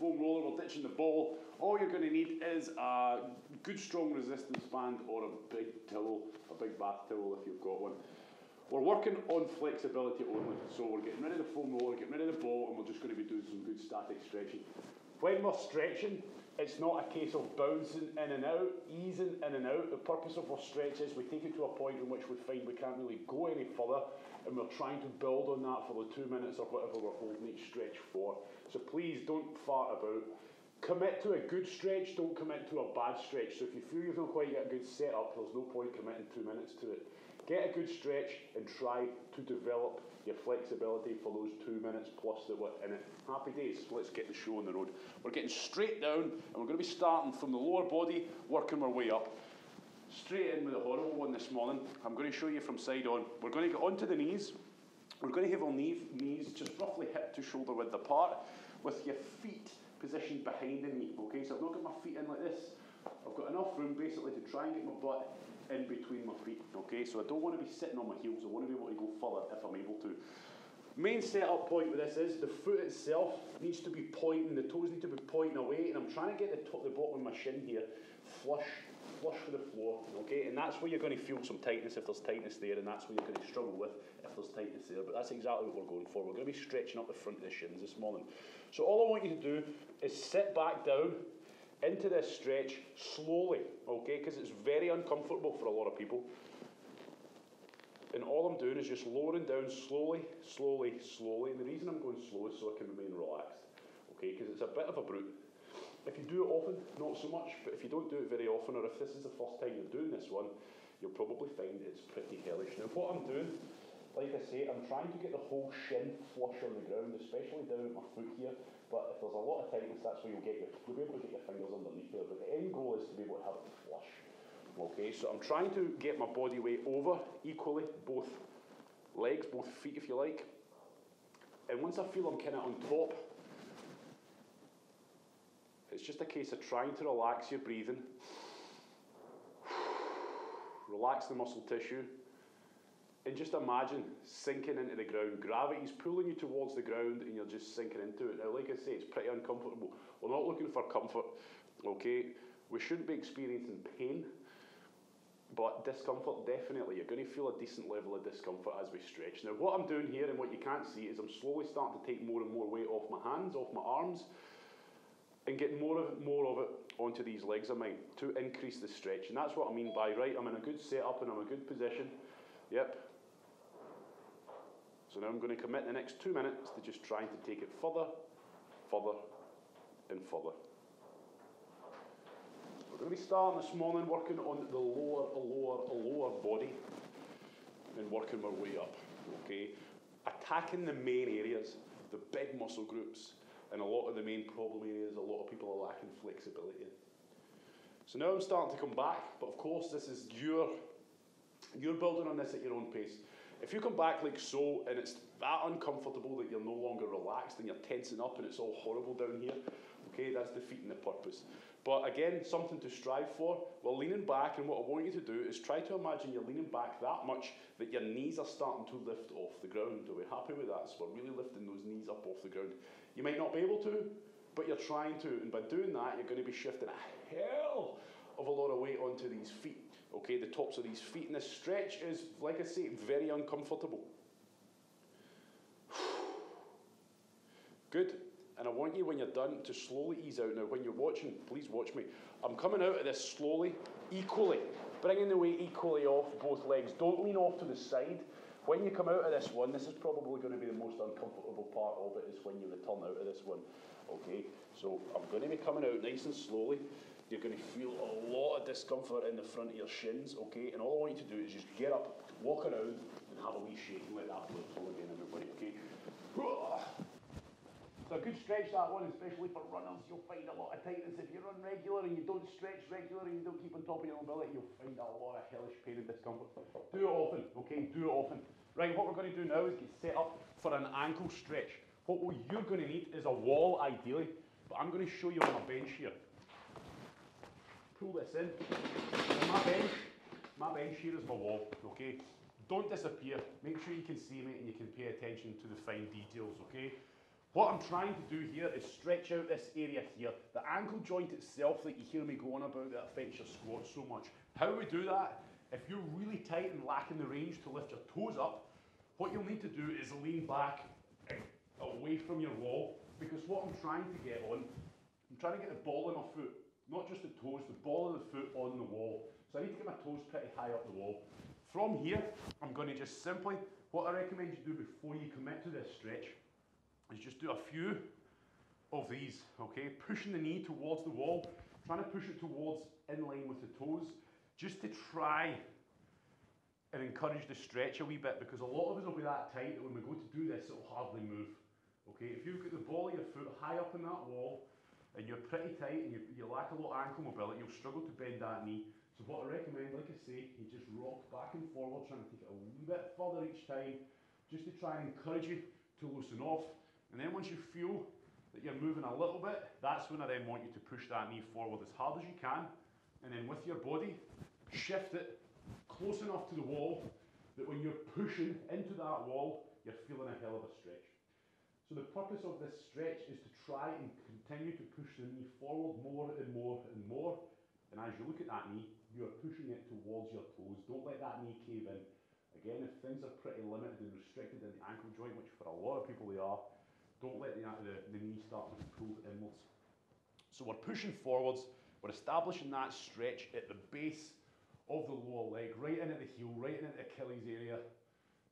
foam roller, we're ditching the ball. All you're going to need is a good strong resistance band or a big towel, a big bath towel if you've got one. We're working on flexibility only, so we're getting rid of the foam roller, getting rid of the ball, and we're just going to be doing some good static stretching. When we're stretching, it's not a case of bouncing in and out, easing in and out. The purpose of our stretch is we take it to a point in which we find we can't really go any further, and we're trying to build on that for the two minutes or whatever we're holding each stretch for. So please don't fart about. Commit to a good stretch, don't commit to a bad stretch. So if you feel you've not quite got a good setup, there's no point committing two minutes to it. Get a good stretch and try to develop your flexibility for those two minutes plus that we're in it. Happy days. Let's get the show on the road. We're getting straight down and we're going to be starting from the lower body, working our way up. Straight in with a horrible one this morning. I'm going to show you from side on. We're going to get onto the knees. We're going to have our knee, knees just roughly hip to shoulder width apart with your feet positioned behind the knee. Okay, so I've not got my feet in like this. I've got enough room basically to try and get my butt in between my feet. Okay, so I don't want to be sitting on my heels. I want to be able to go further if I'm able to. Main setup point with this is the foot itself needs to be pointing, the toes need to be pointing away, and I'm trying to get the, top, the bottom of my shin here flush, flush with the floor, okay? And that's where you're going to feel some tightness if there's tightness there, and that's where you're going to struggle with if there's tightness there. But that's exactly what we're going for. We're going to be stretching up the front of the shins this morning. So all I want you to do is sit back down, into this stretch slowly, okay, because it's very uncomfortable for a lot of people. And all I'm doing is just lowering down slowly, slowly, slowly. And the reason I'm going slow is so I can remain relaxed, okay, because it's a bit of a brute. If you do it often, not so much, but if you don't do it very often, or if this is the first time you're doing this one, you'll probably find it's pretty hellish. Now, what I'm doing, like I say, I'm trying to get the whole shin flush on the ground, especially down at my foot here. But if there's a lot of tightness, that's where you'll get your, you'll be able to get your fingers underneath there. But the end goal is to be able to have it flush. Okay, so I'm trying to get my body weight over equally, both legs, both feet if you like. And once I feel I'm kind of on top, it's just a case of trying to relax your breathing, relax the muscle tissue, and just imagine sinking into the ground. Gravity's pulling you towards the ground and you're just sinking into it. Now, like I say, it's pretty uncomfortable. We're not looking for comfort, okay? We shouldn't be experiencing pain, but discomfort, definitely. You're going to feel a decent level of discomfort as we stretch. Now, what I'm doing here and what you can't see is I'm slowly starting to take more and more weight off my hands, off my arms, and get more of, more of it onto these legs of mine to increase the stretch. And that's what I mean by, right, I'm in a good setup and I'm in a good position. Yep, so now I'm going to commit the next two minutes to just trying to take it further, further, and further. We're going to be starting this morning working on the lower, lower, lower body and working our way up. Okay, attacking the main areas, the big muscle groups, and a lot of the main problem areas. A lot of people are lacking flexibility. So now I'm starting to come back, but of course this is your you're building on this at your own pace. If you come back like so and it's that uncomfortable that you're no longer relaxed and you're tensing up and it's all horrible down here, okay, that's defeating the purpose. But again, something to strive for. We're leaning back, and what I want you to do is try to imagine you're leaning back that much that your knees are starting to lift off the ground. Are we happy with that? So we're really lifting those knees up off the ground. You might not be able to, but you're trying to, and by doing that, you're going to be shifting a hell of a lot of weight onto these feet. Okay, the tops of these feet. And this stretch is, like I say, very uncomfortable. Good. And I want you, when you're done, to slowly ease out. Now, when you're watching, please watch me. I'm coming out of this slowly, equally, bringing the weight equally off both legs. Don't lean off to the side. When you come out of this one, this is probably going to be the most uncomfortable part of it, is when you return out of this one. Okay, so I'm going to be coming out nice and slowly. You're going to feel a lot of discomfort in the front of your shins, okay? And all I want you to do is just get up, walk around, and have a wee shake let that flow again, everybody, okay? So a good stretch that one, especially for runners, you'll find a lot of tightness. If you run regular and you don't stretch regular and you don't keep on top of your mobility, you'll find a lot of hellish pain and discomfort. Do it often, okay? Do it often. Right, what we're going to do now is get set up for an ankle stretch. What you're going to need is a wall, ideally, but I'm going to show you on a bench here pull this in. my bench, my bench here is my wall, okay? Don't disappear. Make sure you can see me and you can pay attention to the fine details, okay? What I'm trying to do here is stretch out this area here. The ankle joint itself that you hear me going about that affects your squat so much. How we do that, if you're really tight and lacking the range to lift your toes up, what you'll need to do is lean back away from your wall because what I'm trying to get on, I'm trying to get the ball in my foot, not just the toes, the ball of the foot on the wall. So I need to get my toes pretty high up the wall. From here, I'm going to just simply, what I recommend you do before you commit to this stretch, is just do a few of these, okay? Pushing the knee towards the wall, trying to push it towards in line with the toes, just to try and encourage the stretch a wee bit because a lot of us will be that tight that when we go to do this, it'll hardly move. Okay, if you've got the ball of your foot high up in that wall and you're pretty tight and you, you lack a lot of ankle mobility, you'll struggle to bend that knee. So what I recommend, like I say, you just rock back and forward, trying to take it a wee bit further each time, just to try and encourage you to loosen off. And then once you feel that you're moving a little bit, that's when I then want you to push that knee forward as hard as you can. And then with your body, shift it close enough to the wall that when you're pushing into that wall, you're feeling a hell of a stretch. So the purpose of this stretch is to try and continue to push the knee forward more and more and more. And as you look at that knee, you are pushing it towards your toes. Don't let that knee cave in. Again, if things are pretty limited and restricted in the ankle joint, which for a lot of people they are, don't let the, the, the knee start to pull inwards. So we're pushing forwards, we're establishing that stretch at the base of the lower leg, right in at the heel, right in at the Achilles area,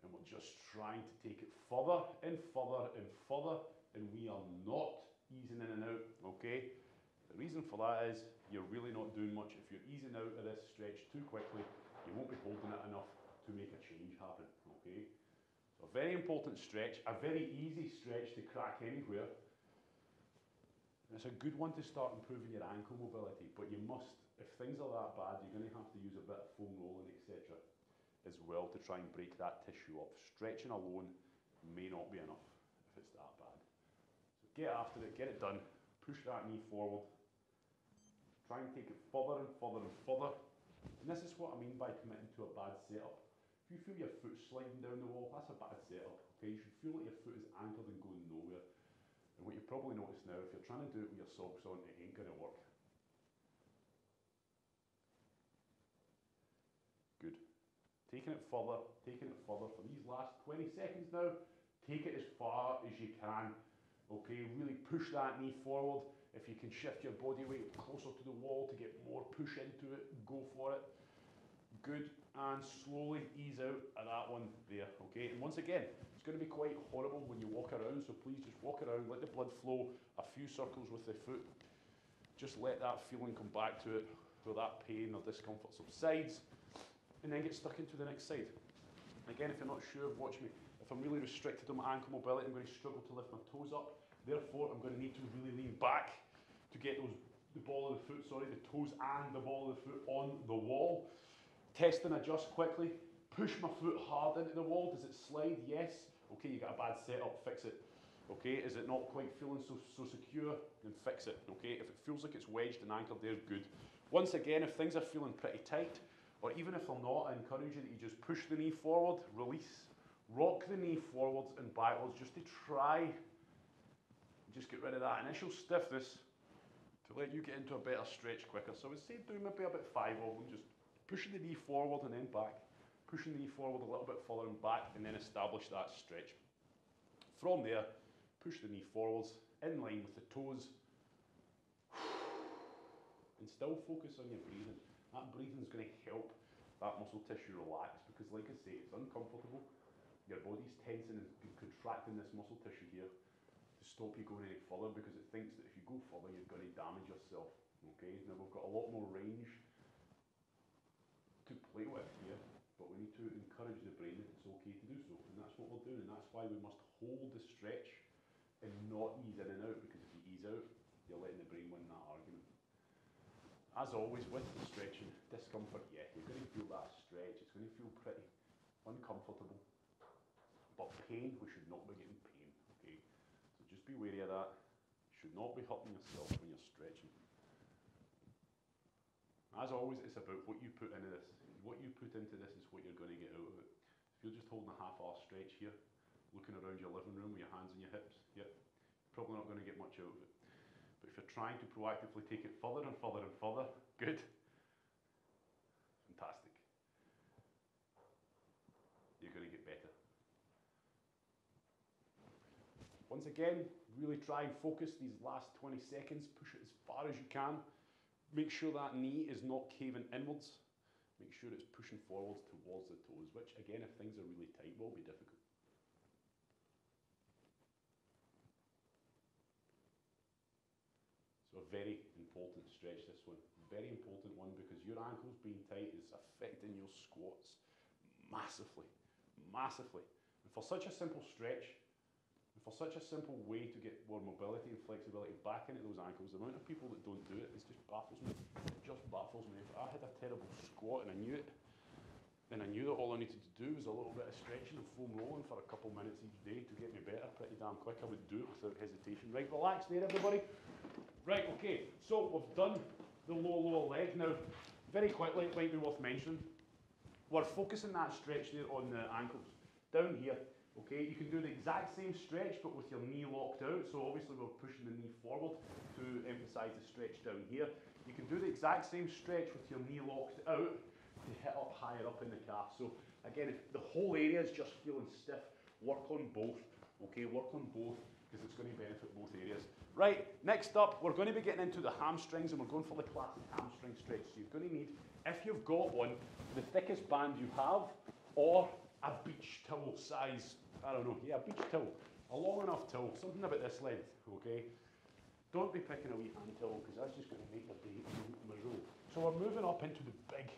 and we're just trying to take it further and further and further, and we are not easing in and out, okay? The reason for that is you're really not doing much. If you're easing out of this stretch too quickly, you won't be holding it enough to make a change happen, okay? A very important stretch, a very easy stretch to crack anywhere. it's a good one to start improving your ankle mobility, but you must if things are that bad, you're going to have to use a bit of foam rolling, etc. as well to try and break that tissue up. Stretching alone may not be enough if it's that bad. So get after it, get it done, push that knee forward, try and take it further and further and further. And this is what I mean by committing to a bad setup. If you feel your foot sliding down the wall, that's a bad setup. Okay, you should feel like your foot is anchored and going nowhere. And what you probably notice now, if you're trying to do it with your socks on, it ain't going to work. Good. Taking it further, taking it further for these last 20 seconds now. Take it as far as you can. Okay, really push that knee forward. If you can shift your body weight closer to the wall to get more push into it, go for it. Good, and slowly ease out of that one there, okay? And once again, it's going to be quite horrible when you walk around, so please just walk around, let the blood flow a few circles with the foot. Just let that feeling come back to it, where that pain or discomfort subsides and then get stuck into the next side. Again, if you're not sure, watch me. If I'm really restricted on my ankle mobility, I'm going to struggle to lift my toes up. Therefore, I'm going to need to really lean back to get those the ball of the foot, sorry, the toes and the ball of the foot on the wall. Test and adjust quickly. Push my foot hard into the wall. Does it slide? Yes. Okay, you got a bad setup, fix it. Okay, is it not quite feeling so, so secure? Then fix it. Okay, if it feels like it's wedged and anchored there, good. Once again, if things are feeling pretty tight, or even if they're not, I encourage you that you just push the knee forward, release, rock the knee forwards and backwards just to try just get rid of that initial stiffness to let you get into a better stretch quicker. So I would say do maybe about five of them, just pushing the knee forward and then back, pushing the knee forward a little bit further and back, and then establish that stretch. From there, push the knee forwards, in line with the toes, and still focus on your breathing. That breathing is going to help that muscle tissue relax because, like I say, it's uncomfortable. Your body's tensing and contracting this muscle tissue here to stop you going any further because it thinks that if you go further, you're going to damage yourself. Okay, now we've got a lot more range with here, but we need to encourage the brain that it's okay to do so, and that's what we're doing, and that's why we must hold the stretch and not ease in and out because if you ease out, you're letting the brain win that argument. As always with the stretching, discomfort, yeah, you're going to feel that stretch, it's going to feel pretty uncomfortable. But pain, we should not be getting pain, okay? So just be wary of that. You should not be hurting yourself when you're stretching. As always, it's about what you put into this. What you put into this is what you're going to get out of it. If you're just holding a half-hour stretch here, looking around your living room with your hands on your hips, yep, probably not going to get much out of it. But if you're trying to proactively take it further and further and further, good. Fantastic. You're going to get better. Once again, really try and focus these last 20 seconds. Push it as far as you can. Make sure that knee is not caving inwards. Make sure it's pushing forwards towards the toes, which again, if things are really tight, will be difficult. So a very important stretch, this one. Very important one because your ankles being tight is affecting your squats massively, massively. And for such a simple stretch, for such a simple way to get more mobility and flexibility back into those ankles, the amount of people that don't do it, it just baffles me. It just baffles me. If I had a terrible squat and I knew it, then I knew that all I needed to do was a little bit of stretching and foam rolling for a couple minutes each day to get me better pretty damn quick. I would do it without hesitation. Right, relax there, everybody. Right, okay, so we've done the lower, lower leg. Now, very quickly, it might be worth mentioning, we're focusing that stretch there on the ankles. Down here, Okay, you can do the exact same stretch but with your knee locked out. So obviously we're pushing the knee forward to emphasize the stretch down here. You can do the exact same stretch with your knee locked out to hit up higher up in the calf. So again, if the whole area is just feeling stiff, work on both. Okay, work on both because it's going to benefit both areas. Right, next up, we're going to be getting into the hamstrings and we're going for the classic hamstring stretch. So you're going to need, if you've got one, the thickest band you have or a beach towel size, I don't know, yeah, beach towel, a long enough towel, something about this length, okay? Don't be picking a wee hand towel because that's just going to make the day miserable. So we're moving up into the big,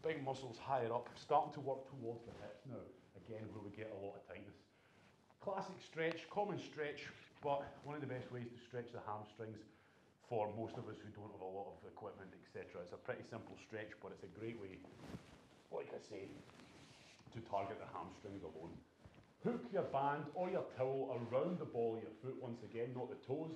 big muscles higher up, starting to work towards the hips now, again where we get a lot of tightness. Classic stretch, common stretch, but one of the best ways to stretch the hamstrings for most of us who don't have a lot of equipment, etc. It's a pretty simple stretch, but it's a great way, like I say, to target the hamstrings alone. Hook your band or your towel around the ball of your foot once again, not the toes.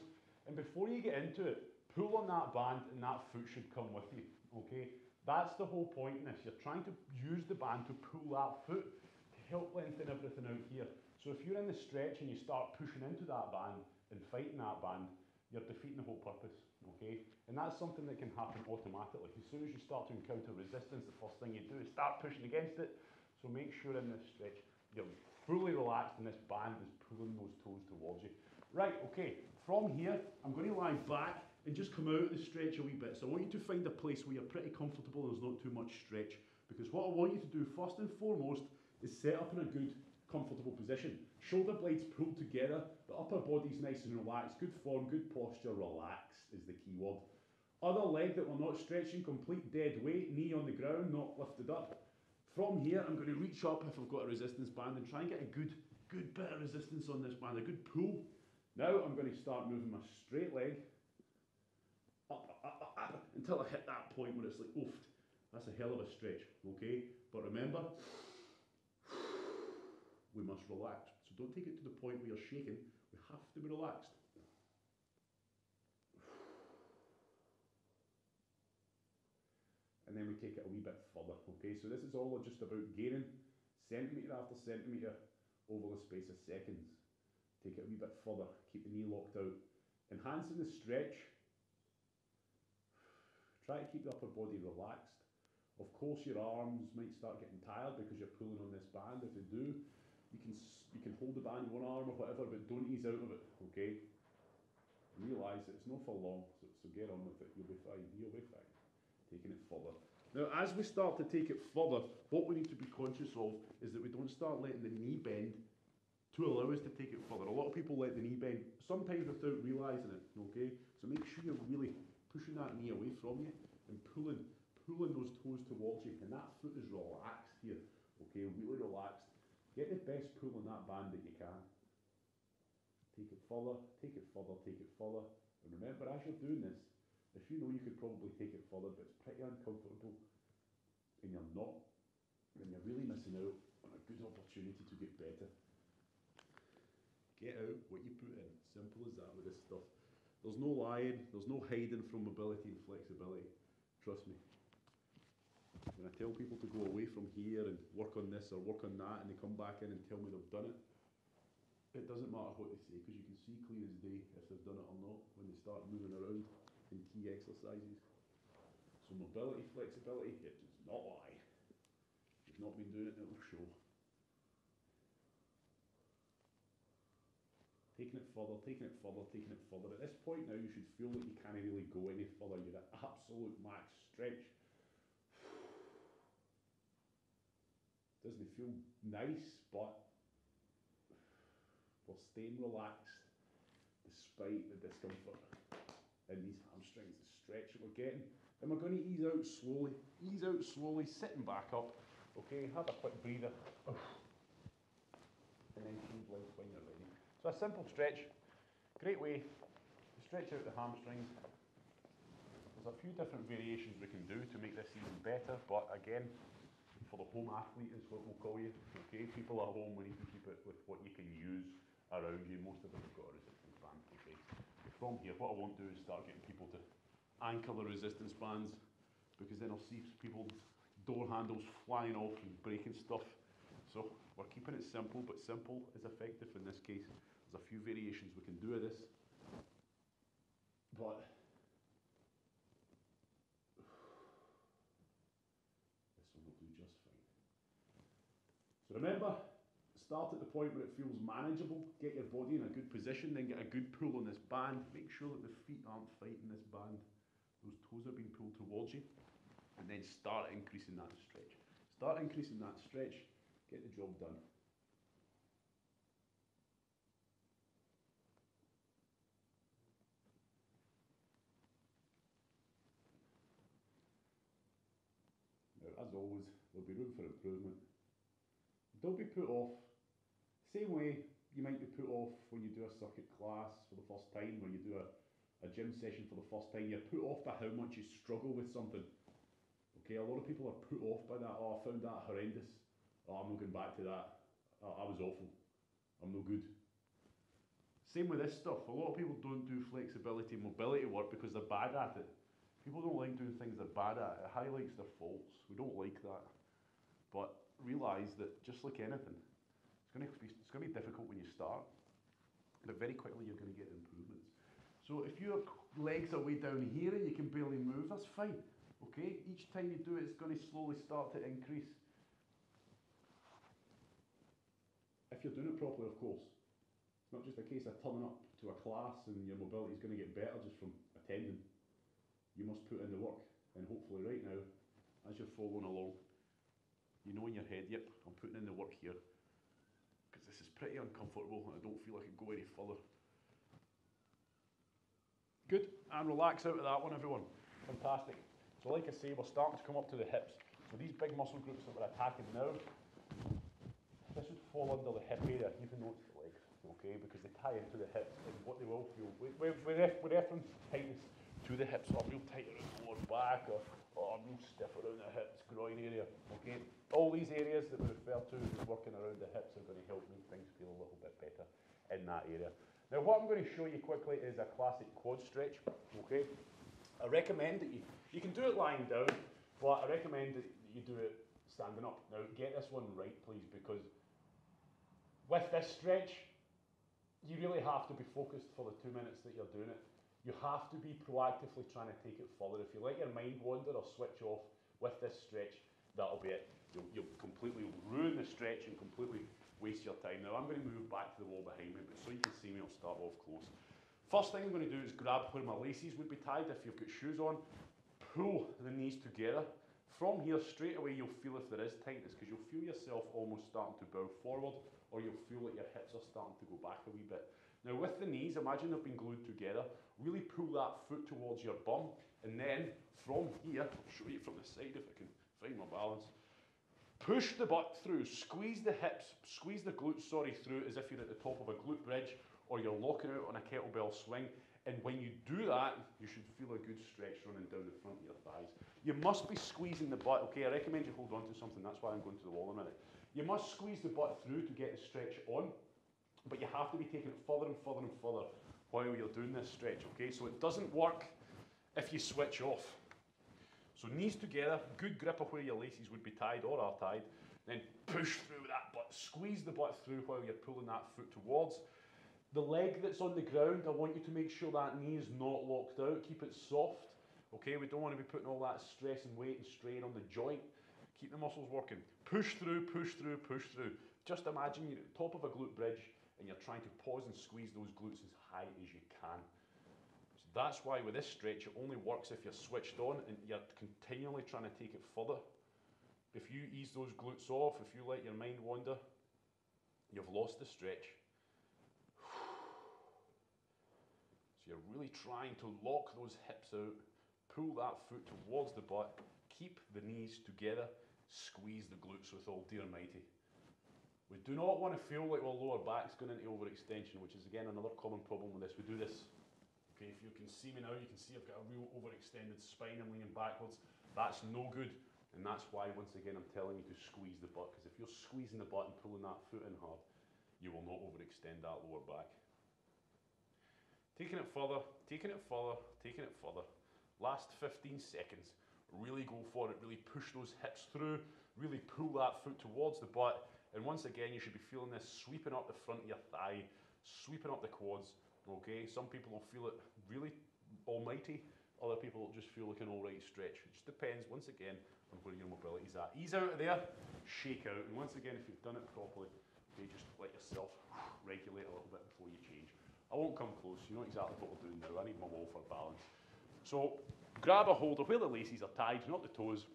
And before you get into it, pull on that band and that foot should come with you, okay? That's the whole point in this. You're trying to use the band to pull that foot to help lengthen everything out here. So if you're in the stretch and you start pushing into that band and fighting that band, you're defeating the whole purpose, okay? And that's something that can happen automatically. As soon as you start to encounter resistance, the first thing you do is start pushing against it, so make sure in this stretch you're fully relaxed and this band is pulling those toes towards you. Right, okay, from here I'm going to lie back and just come out the stretch a wee bit. So I want you to find a place where you're pretty comfortable and there's not too much stretch. Because what I want you to do first and foremost is set up in a good comfortable position. Shoulder blades pulled together, the upper body's nice and relaxed, good form, good posture, relaxed is the key word. Other leg that we're not stretching, complete dead weight, knee on the ground, not lifted up. From here, I'm going to reach up if I've got a resistance band and try and get a good, good bit of resistance on this band, a good pull. Now I'm going to start moving my straight leg up, up, up, up, until I hit that point where it's like, oof, that's a hell of a stretch, okay? But remember, we must relax. So don't take it to the point where you're shaking. We have to be relaxed. And then we take it a wee bit further. Okay, so this is all just about gaining centimetre after centimetre over the space of seconds. Take it a wee bit further, keep the knee locked out. Enhancing the stretch. Try to keep the upper body relaxed. Of course, your arms might start getting tired because you're pulling on this band. If they do, you can you can hold the band in one arm or whatever, but don't ease out of it. Okay. Realise it's not for long, so, so get on with it. You'll be fine. You'll be fine taking it further. Now, as we start to take it further, what we need to be conscious of is that we don't start letting the knee bend to allow us to take it further. A lot of people let the knee bend, sometimes without realising it, okay? So make sure you're really pushing that knee away from you and pulling, pulling those toes towards you. And that foot is relaxed here, okay? Really relaxed. Get the best pull on that band that you can. Take it further, take it further, take it further. And remember, as you're doing this, if you know you could probably take it further, but it's pretty uncomfortable, and you're not, then you're really missing out on a good opportunity to get better. Get out what you put in. Simple as that with this stuff. There's no lying, there's no hiding from mobility and flexibility. Trust me. When I tell people to go away from here and work on this or work on that, and they come back in and tell me they've done it, it doesn't matter what they say because you can see clear as day if they've done it or not when they start moving around in key exercises. So mobility, flexibility, it does not lie. If you've not been doing it, it will show. Taking it further, taking it further, taking it further. At this point now, you should feel that you can't really go any further. You're at absolute max stretch. Doesn't it feel nice, but we're staying relaxed despite the discomfort in these hamstrings, the stretch that we're getting. And we're going to ease out slowly, ease out slowly, sitting back up. Okay, have a quick breather. And then change when you're ready. So a simple stretch, great way to stretch out the hamstrings. There's a few different variations we can do to make this even better, but again, for the home athlete is what we'll call you. Okay, people at home, we need to keep it with what you can use around you. Most of them have got a from here, what I won't do is start getting people to anchor the resistance bands because then I'll see people door handles flying off and breaking stuff. So we're keeping it simple, but simple is effective in this case. There's a few variations we can do of this. But this one will do just fine. So remember, start at the point where it feels manageable, get your body in a good position, then get a good pull on this band. Make sure that the feet aren't fighting this band. Those toes are being pulled towards you. And then start increasing that stretch. Start increasing that stretch, get the job done. Now, as always, there'll be room for improvement. Don't be put off. Same way you might be put off when you do a circuit class for the first time, when you do a, a gym session for the first time. You're put off by how much you struggle with something. Okay, a lot of people are put off by that. Oh, I found that horrendous. Oh, I'm not going back to that. Oh, I was awful. I'm no good. Same with this stuff. A lot of people don't do flexibility mobility work because they're bad at it. People don't like doing things they're bad at. It highlights their faults. We don't like that. But realise that just like anything, it's going to be it's going to be difficult when you start, but very quickly you're going to get improvements. So if your legs are way down here and you can barely move, that's fine. Okay, each time you do it, it's going to slowly start to increase. If you're doing it properly, of course. It's not just a case of turning up to a class and your mobility is going to get better just from attending. You must put in the work, and hopefully, right now, as you're following along, you know in your head, yep, I'm putting in the work here this is pretty uncomfortable and I don't feel like I can go any further. Good, and relax out of that one, everyone. Fantastic. So like I say, we're starting to come up to the hips. So these big muscle groups that we're attacking now, this would fall under the hip area, even though it's the legs, okay, because they tie into the hips and what they will feel, we, we, we reference tightness to the hips, or real tight around the lower back, or, or real stiff around the hips, groin area, okay. All these areas that we refer to as working around the hips are going to help make things feel a little bit better in that area. Now what I'm going to show you quickly is a classic quad stretch, okay? I recommend that you, you can do it lying down, but I recommend that you do it standing up. Now get this one right please, because with this stretch, you really have to be focused for the two minutes that you're doing it. You have to be proactively trying to take it further. If you let your mind wander or switch off with this stretch, that'll be it. You'll, you'll completely ruin the stretch and completely waste your time. Now I'm going to move back to the wall behind me, but so you can see me, I'll start off close. First thing I'm going to do is grab where my laces would be tied if you've got shoes on, pull the knees together. From here, straight away, you'll feel if there is tightness because you'll feel yourself almost starting to bow forward or you'll feel like your hips are starting to go back a wee bit. Now with the knees, imagine they've been glued together. Really pull that foot towards your bum and then from here, I'll show you from the side if I can find my balance. Push the butt through, squeeze the hips, squeeze the glutes, sorry, through as if you're at the top of a glute bridge or you're locking out on a kettlebell swing. And when you do that, you should feel a good stretch running down the front of your thighs. You must be squeezing the butt. Okay, I recommend you hold on to something. That's why I'm going to the wall in a minute. You must squeeze the butt through to get the stretch on, but you have to be taking it further and further and further while you're doing this stretch, okay? So it doesn't work if you switch off. So knees together, good grip of where your laces would be tied or are tied. Then push through that butt, squeeze the butt through while you're pulling that foot towards. The leg that's on the ground, I want you to make sure that knee is not locked out. Keep it soft. Okay, we don't want to be putting all that stress and weight and strain on the joint. Keep the muscles working. Push through, push through, push through. Just imagine you're at the top of a glute bridge and you're trying to pause and squeeze those glutes as high as you can. So that's why with this stretch, it only works if you're switched on and you're continually trying to take it further. If you ease those glutes off, if you let your mind wander, you've lost the stretch. So you're really trying to lock those hips out, pull that foot towards the butt, keep the knees together, squeeze the glutes with all dear mighty. We do not want to feel like our lower back's going into overextension, which is again another common problem with this. We do this. Okay, if you can see me now, you can see I've got a real overextended spine. I'm leaning backwards. That's no good. And that's why, once again, I'm telling you to squeeze the butt. Because if you're squeezing the butt and pulling that foot in hard, you will not overextend that lower back. Taking it further, taking it further, taking it further. Last 15 seconds. Really go for it. Really push those hips through. Really pull that foot towards the butt and once again, you should be feeling this sweeping up the front of your thigh, sweeping up the quads. Okay, some people will feel it really almighty. Other people just feel like an all right stretch. It just depends, once again, on where your mobility is at. Ease out of there, shake out. And once again, if you've done it properly, okay, just let yourself regulate a little bit before you change. I won't come close. You know exactly what we're doing now. I need my wall for balance. So grab a hold of where the laces are tied, not the toes.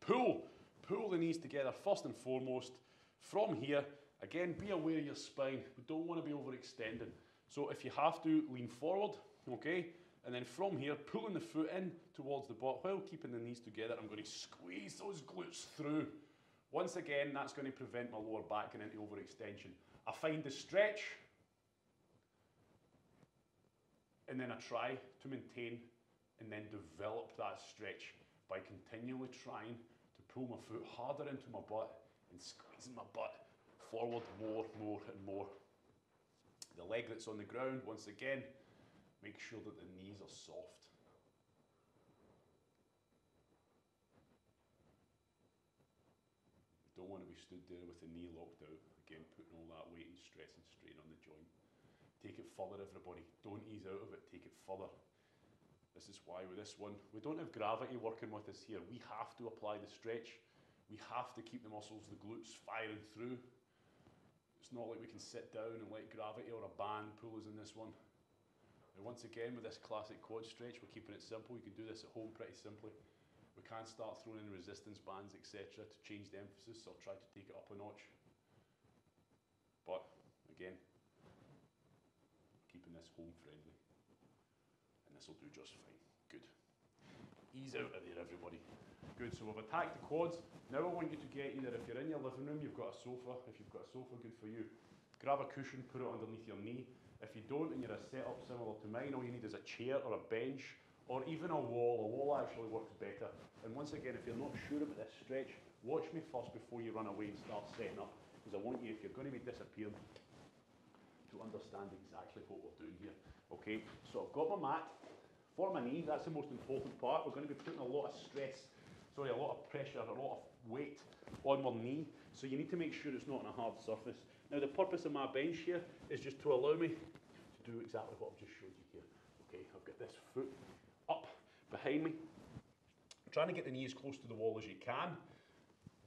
Pull, pull the knees together first and foremost. From here, again, be aware of your spine. We don't want to be overextending. So if you have to, lean forward, okay? And then from here, pulling the foot in towards the butt while keeping the knees together, I'm going to squeeze those glutes through. Once again, that's going to prevent my lower back getting into overextension. I find the stretch, and then I try to maintain and then develop that stretch by continually trying to pull my foot harder into my butt and squeezing my butt forward more, more and more. The leg that's on the ground, once again, make sure that the knees are soft. don't want to be stood there with the knee locked out, again putting all that weight and stress and strain on the joint. Take it further everybody, don't ease out of it, take it further. This is why with this one, we don't have gravity working with us here. We have to apply the stretch we have to keep the muscles, the glutes firing through. It's not like we can sit down and let gravity or a band pull us in this one. And once again, with this classic quad stretch, we're keeping it simple. You can do this at home pretty simply. We can't start throwing in resistance bands, etc., to change the emphasis or try to take it up a notch. But again, keeping this home friendly. And this will do just fine. Good. Ease out of there, everybody. Good, so we've attacked the quads. Now I want you to get either, if you're in your living room, you've got a sofa. If you've got a sofa, good for you. Grab a cushion, put it underneath your knee. If you don't and you're a setup similar to mine, all you need is a chair or a bench or even a wall. A wall actually works better. And once again, if you're not sure about this stretch, watch me first before you run away and start setting up. Because I want you, if you're going to be disappearing, to understand exactly what we're doing here. Okay, so I've got my mat for my knee. That's the most important part. We're going to be putting a lot of stress sorry, a lot of pressure, a lot of weight on my knee. So you need to make sure it's not on a hard surface. Now the purpose of my bench here is just to allow me to do exactly what I've just showed you here. Okay, I've got this foot up behind me. I'm trying to get the knee as close to the wall as you can.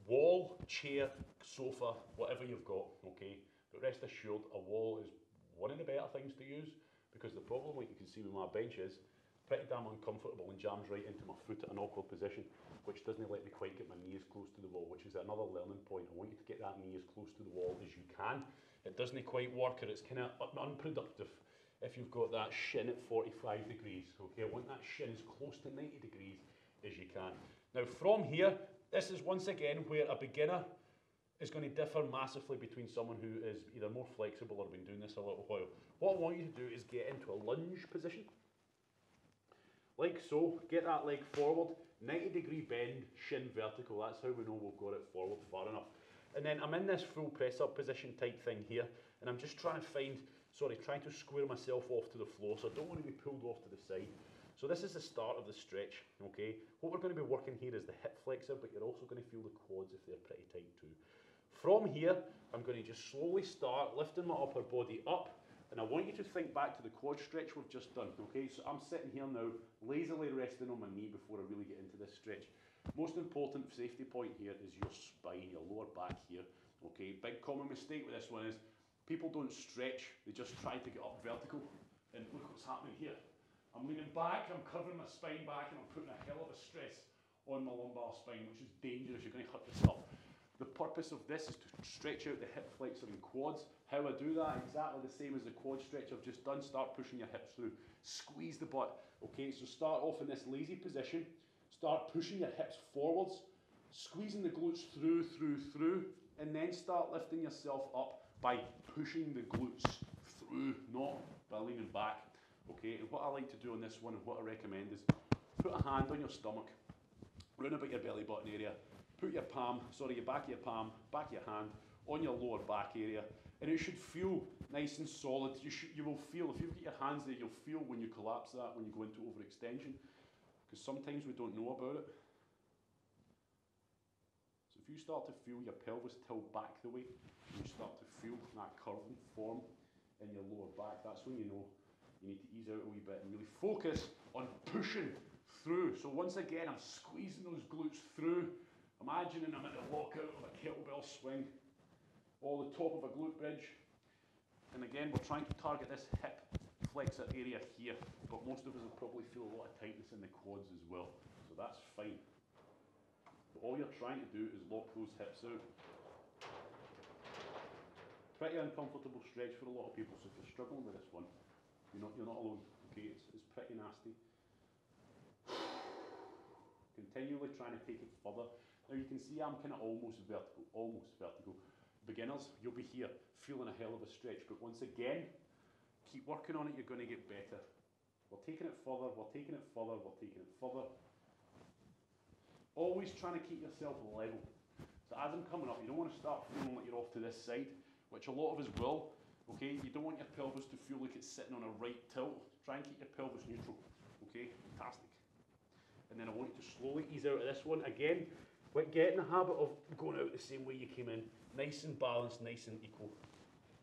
Wall, chair, sofa, whatever you've got, okay? But rest assured, a wall is one of the better things to use because the problem, like you can see with my bench is, pretty damn uncomfortable and jams right into my foot at an awkward position which doesn't let me quite get my knee as close to the wall, which is another learning point. I want you to get that knee as close to the wall as you can. It doesn't quite work or it's kind of unproductive if you've got that shin at 45 degrees. Okay, I want that shin as close to 90 degrees as you can. Now from here, this is once again where a beginner is going to differ massively between someone who is either more flexible or been doing this a little while. What I want you to do is get into a lunge position. Like so, get that leg forward, 90 degree bend, shin vertical. That's how we know we've got it forward far enough. And then I'm in this full press up position type thing here, and I'm just trying to find, sorry, trying to square myself off to the floor, so I don't want to be pulled off to the side. So this is the start of the stretch, okay? What we're going to be working here is the hip flexor, but you're also going to feel the quads if they're pretty tight too. From here, I'm going to just slowly start lifting my upper body up, and I want you to think back to the quad stretch we've just done, okay? So I'm sitting here now, lazily resting on my knee before I really get into this stretch. Most important safety point here is your spine, your lower back here, okay? Big common mistake with this one is people don't stretch, they just try to get up vertical, and look what's happening here. I'm leaning back, I'm covering my spine back, and I'm putting a hell of a stress on my lumbar spine, which is dangerous. You're going to hurt yourself. The purpose of this is to stretch out the hip flexor and quads. How I do that, exactly the same as the quad stretch I've just done. Start pushing your hips through. Squeeze the butt. Okay, so start off in this lazy position. Start pushing your hips forwards, squeezing the glutes through, through, through, and then start lifting yourself up by pushing the glutes through, not by leaning back. Okay, and what I like to do on this one, and what I recommend is put a hand on your stomach, round about your belly button area, put your palm, sorry, your back of your palm, back of your hand on your lower back area, and it should feel nice and solid. You, should, you will feel, if you've got your hands there, you'll feel when you collapse that, when you go into overextension, because sometimes we don't know about it. So if you start to feel your pelvis tilt back the way, you start to feel that curving form in your lower back, that's when you know you need to ease out a wee bit and really focus on pushing through. So once again, I'm squeezing those glutes through. Imagining I'm at the lockout of a kettlebell swing, or the top of a glute bridge. And again, we're trying to target this hip flexor area here, but most of us will probably feel a lot of tightness in the quads as well. So that's fine. But all you're trying to do is lock those hips out. Pretty uncomfortable stretch for a lot of people, so if you're struggling with this one, you're not, you're not alone, okay? It's, it's pretty nasty. Continually trying to take it further. Now you can see I'm kind of almost vertical, almost vertical. Beginners, you'll be here feeling a hell of a stretch, but once again, keep working on it, you're going to get better. We're taking it further, we're taking it further, we're taking it further. Always trying to keep yourself level. So as I'm coming up, you don't want to start feeling like you're off to this side, which a lot of us will. Okay, you don't want your pelvis to feel like it's sitting on a right tilt. Try and keep your pelvis neutral. Okay, fantastic. And then I want you to slowly ease out of this one again. But get in the habit of going out the same way you came in, nice and balanced, nice and equal.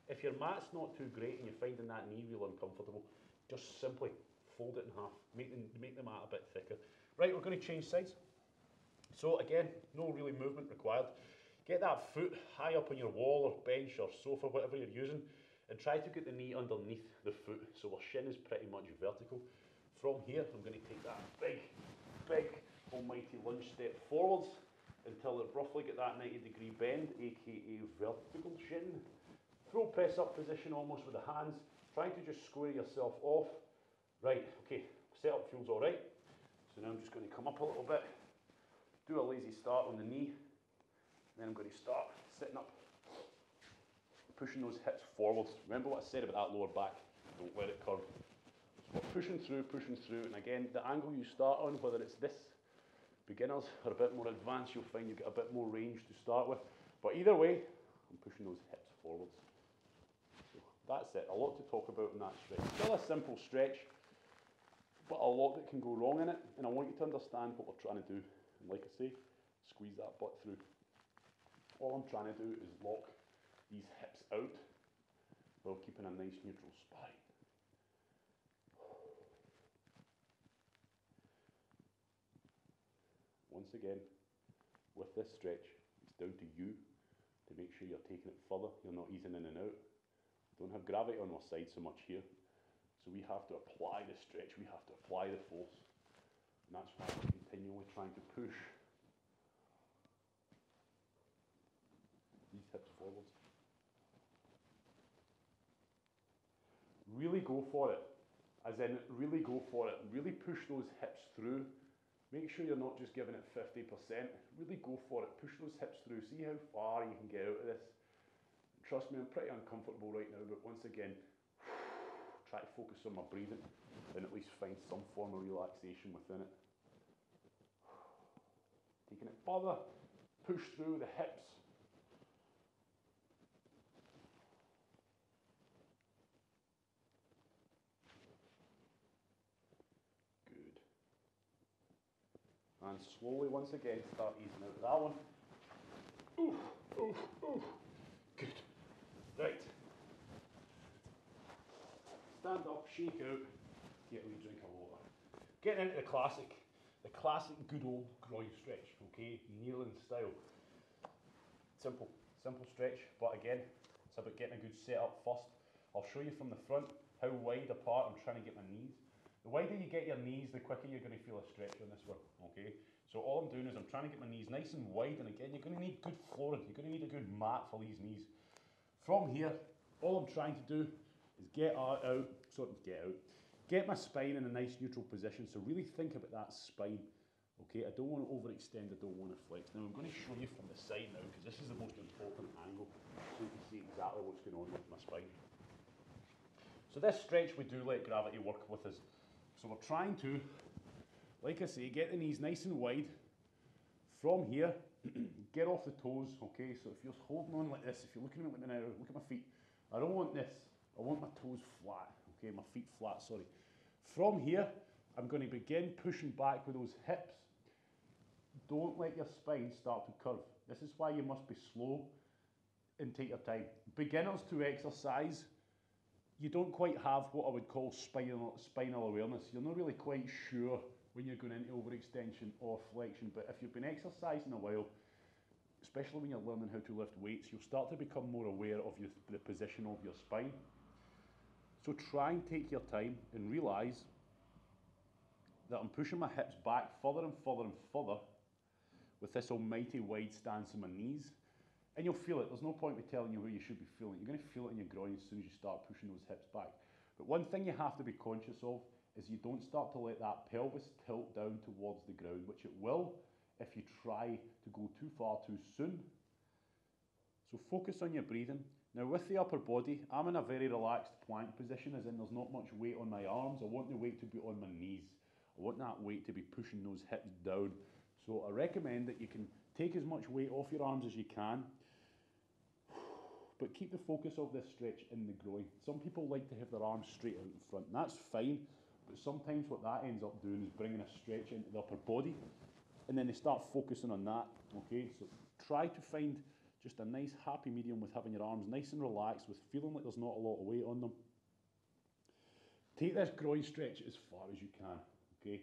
If your mat's not too great and you're finding that knee real uncomfortable, just simply fold it in half, make the, make the mat a bit thicker. Right, we're going to change sides. So again, no really movement required. Get that foot high up on your wall or bench or sofa, whatever you're using, and try to get the knee underneath the foot so our shin is pretty much vertical. From here, I'm going to take that big, big, almighty lunge step forwards until it roughly get that 90 degree bend, aka vertical shin. Throw press up position almost with the hands, trying to just square yourself off. Right, okay, setup feels all right. So now I'm just going to come up a little bit, do a lazy start on the knee, then I'm going to start sitting up pushing those hips forwards. Remember what I said about that lower back? Don't let it curve. So we're pushing through, pushing through, and again, the angle you start on, whether it's this, beginners or a bit more advanced, you'll find you get a bit more range to start with. But either way, I'm pushing those hips forwards. So that's it. A lot to talk about in that stretch. Still a simple stretch, but a lot that can go wrong in it. And I want you to understand what we're trying to do. And like I say, squeeze that butt through. All I'm trying to do is lock these hips out while keeping a nice neutral spine. Once again, with this stretch, it's down to you to make sure you're taking it further, you're not easing in and out. We don't have gravity on our side so much here, so we have to apply the stretch, we have to apply the force. And that's why we're continually trying to push these hips forwards. really go for it. As in, really go for it. Really push those hips through. Make sure you're not just giving it 50%. Really go for it. Push those hips through. See how far you can get out of this. Trust me, I'm pretty uncomfortable right now, but once again, try to focus on my breathing and at least find some form of relaxation within it. Taking it further, push through the hips, Good. And slowly, once again, start easing out that one. Ooh, ooh, ooh. Good. Right. Stand up, shake out, get a wee drink of water. Getting into the classic, the classic good old groin stretch, okay? Kneeling style. Simple, simple stretch, but again, it's about getting a good setup first. I'll show you from the front how wide apart I'm trying to get my knees. The wider you get your knees, the quicker you're going to feel a stretch on this one, okay? So all I'm doing is I'm trying to get my knees nice and wide, and again, you're going to need good flooring. You're going to need a good mat for these knees. From here, all I'm trying to do is get out, sort of get out, get my spine in a nice neutral position. So really think about that spine. Okay, I don't want to overextend, I don't want to flex. Now I'm going to show you from the side now because this is the most important angle so you can see exactly what's going on with my spine. So this stretch we do let gravity work with us. So we're trying to, like I say, get the knees nice and wide. From here, get off the toes, okay? So if you're holding on like this, if you're looking at me like now, look at my feet. I don't want this. I want my toes flat, okay? My feet flat, sorry. From here, I'm going to begin pushing back with those hips. Don't let your spine start to curve. This is why you must be slow and take your time. Beginners to exercise, you don't quite have what I would call spinal, spinal awareness. You're not really quite sure when you're going into overextension or flexion, but if you've been exercising a while, especially when you're learning how to lift weights, you'll start to become more aware of your, the position of your spine. So try and take your time and realise that I'm pushing my hips back further and further and further with this almighty wide stance on my knees and you'll feel it. There's no point me telling you where you should be feeling. You're going to feel it in your groin as soon as you start pushing those hips back. But one thing you have to be conscious of is you don't start to let that pelvis tilt down towards the ground, which it will if you try to go too far too soon. So focus on your breathing. Now with the upper body, I'm in a very relaxed plank position, as in there's not much weight on my arms. I want the weight to be on my knees. I want that weight to be pushing those hips down. So I recommend that you can take as much weight off your arms as you can but keep the focus of this stretch in the groin. Some people like to have their arms straight out in front, and that's fine, but sometimes what that ends up doing is bringing a stretch into the upper body, and then they start focusing on that, okay? So try to find just a nice happy medium with having your arms nice and relaxed, with feeling like there's not a lot of weight on them. Take this groin stretch as far as you can, okay?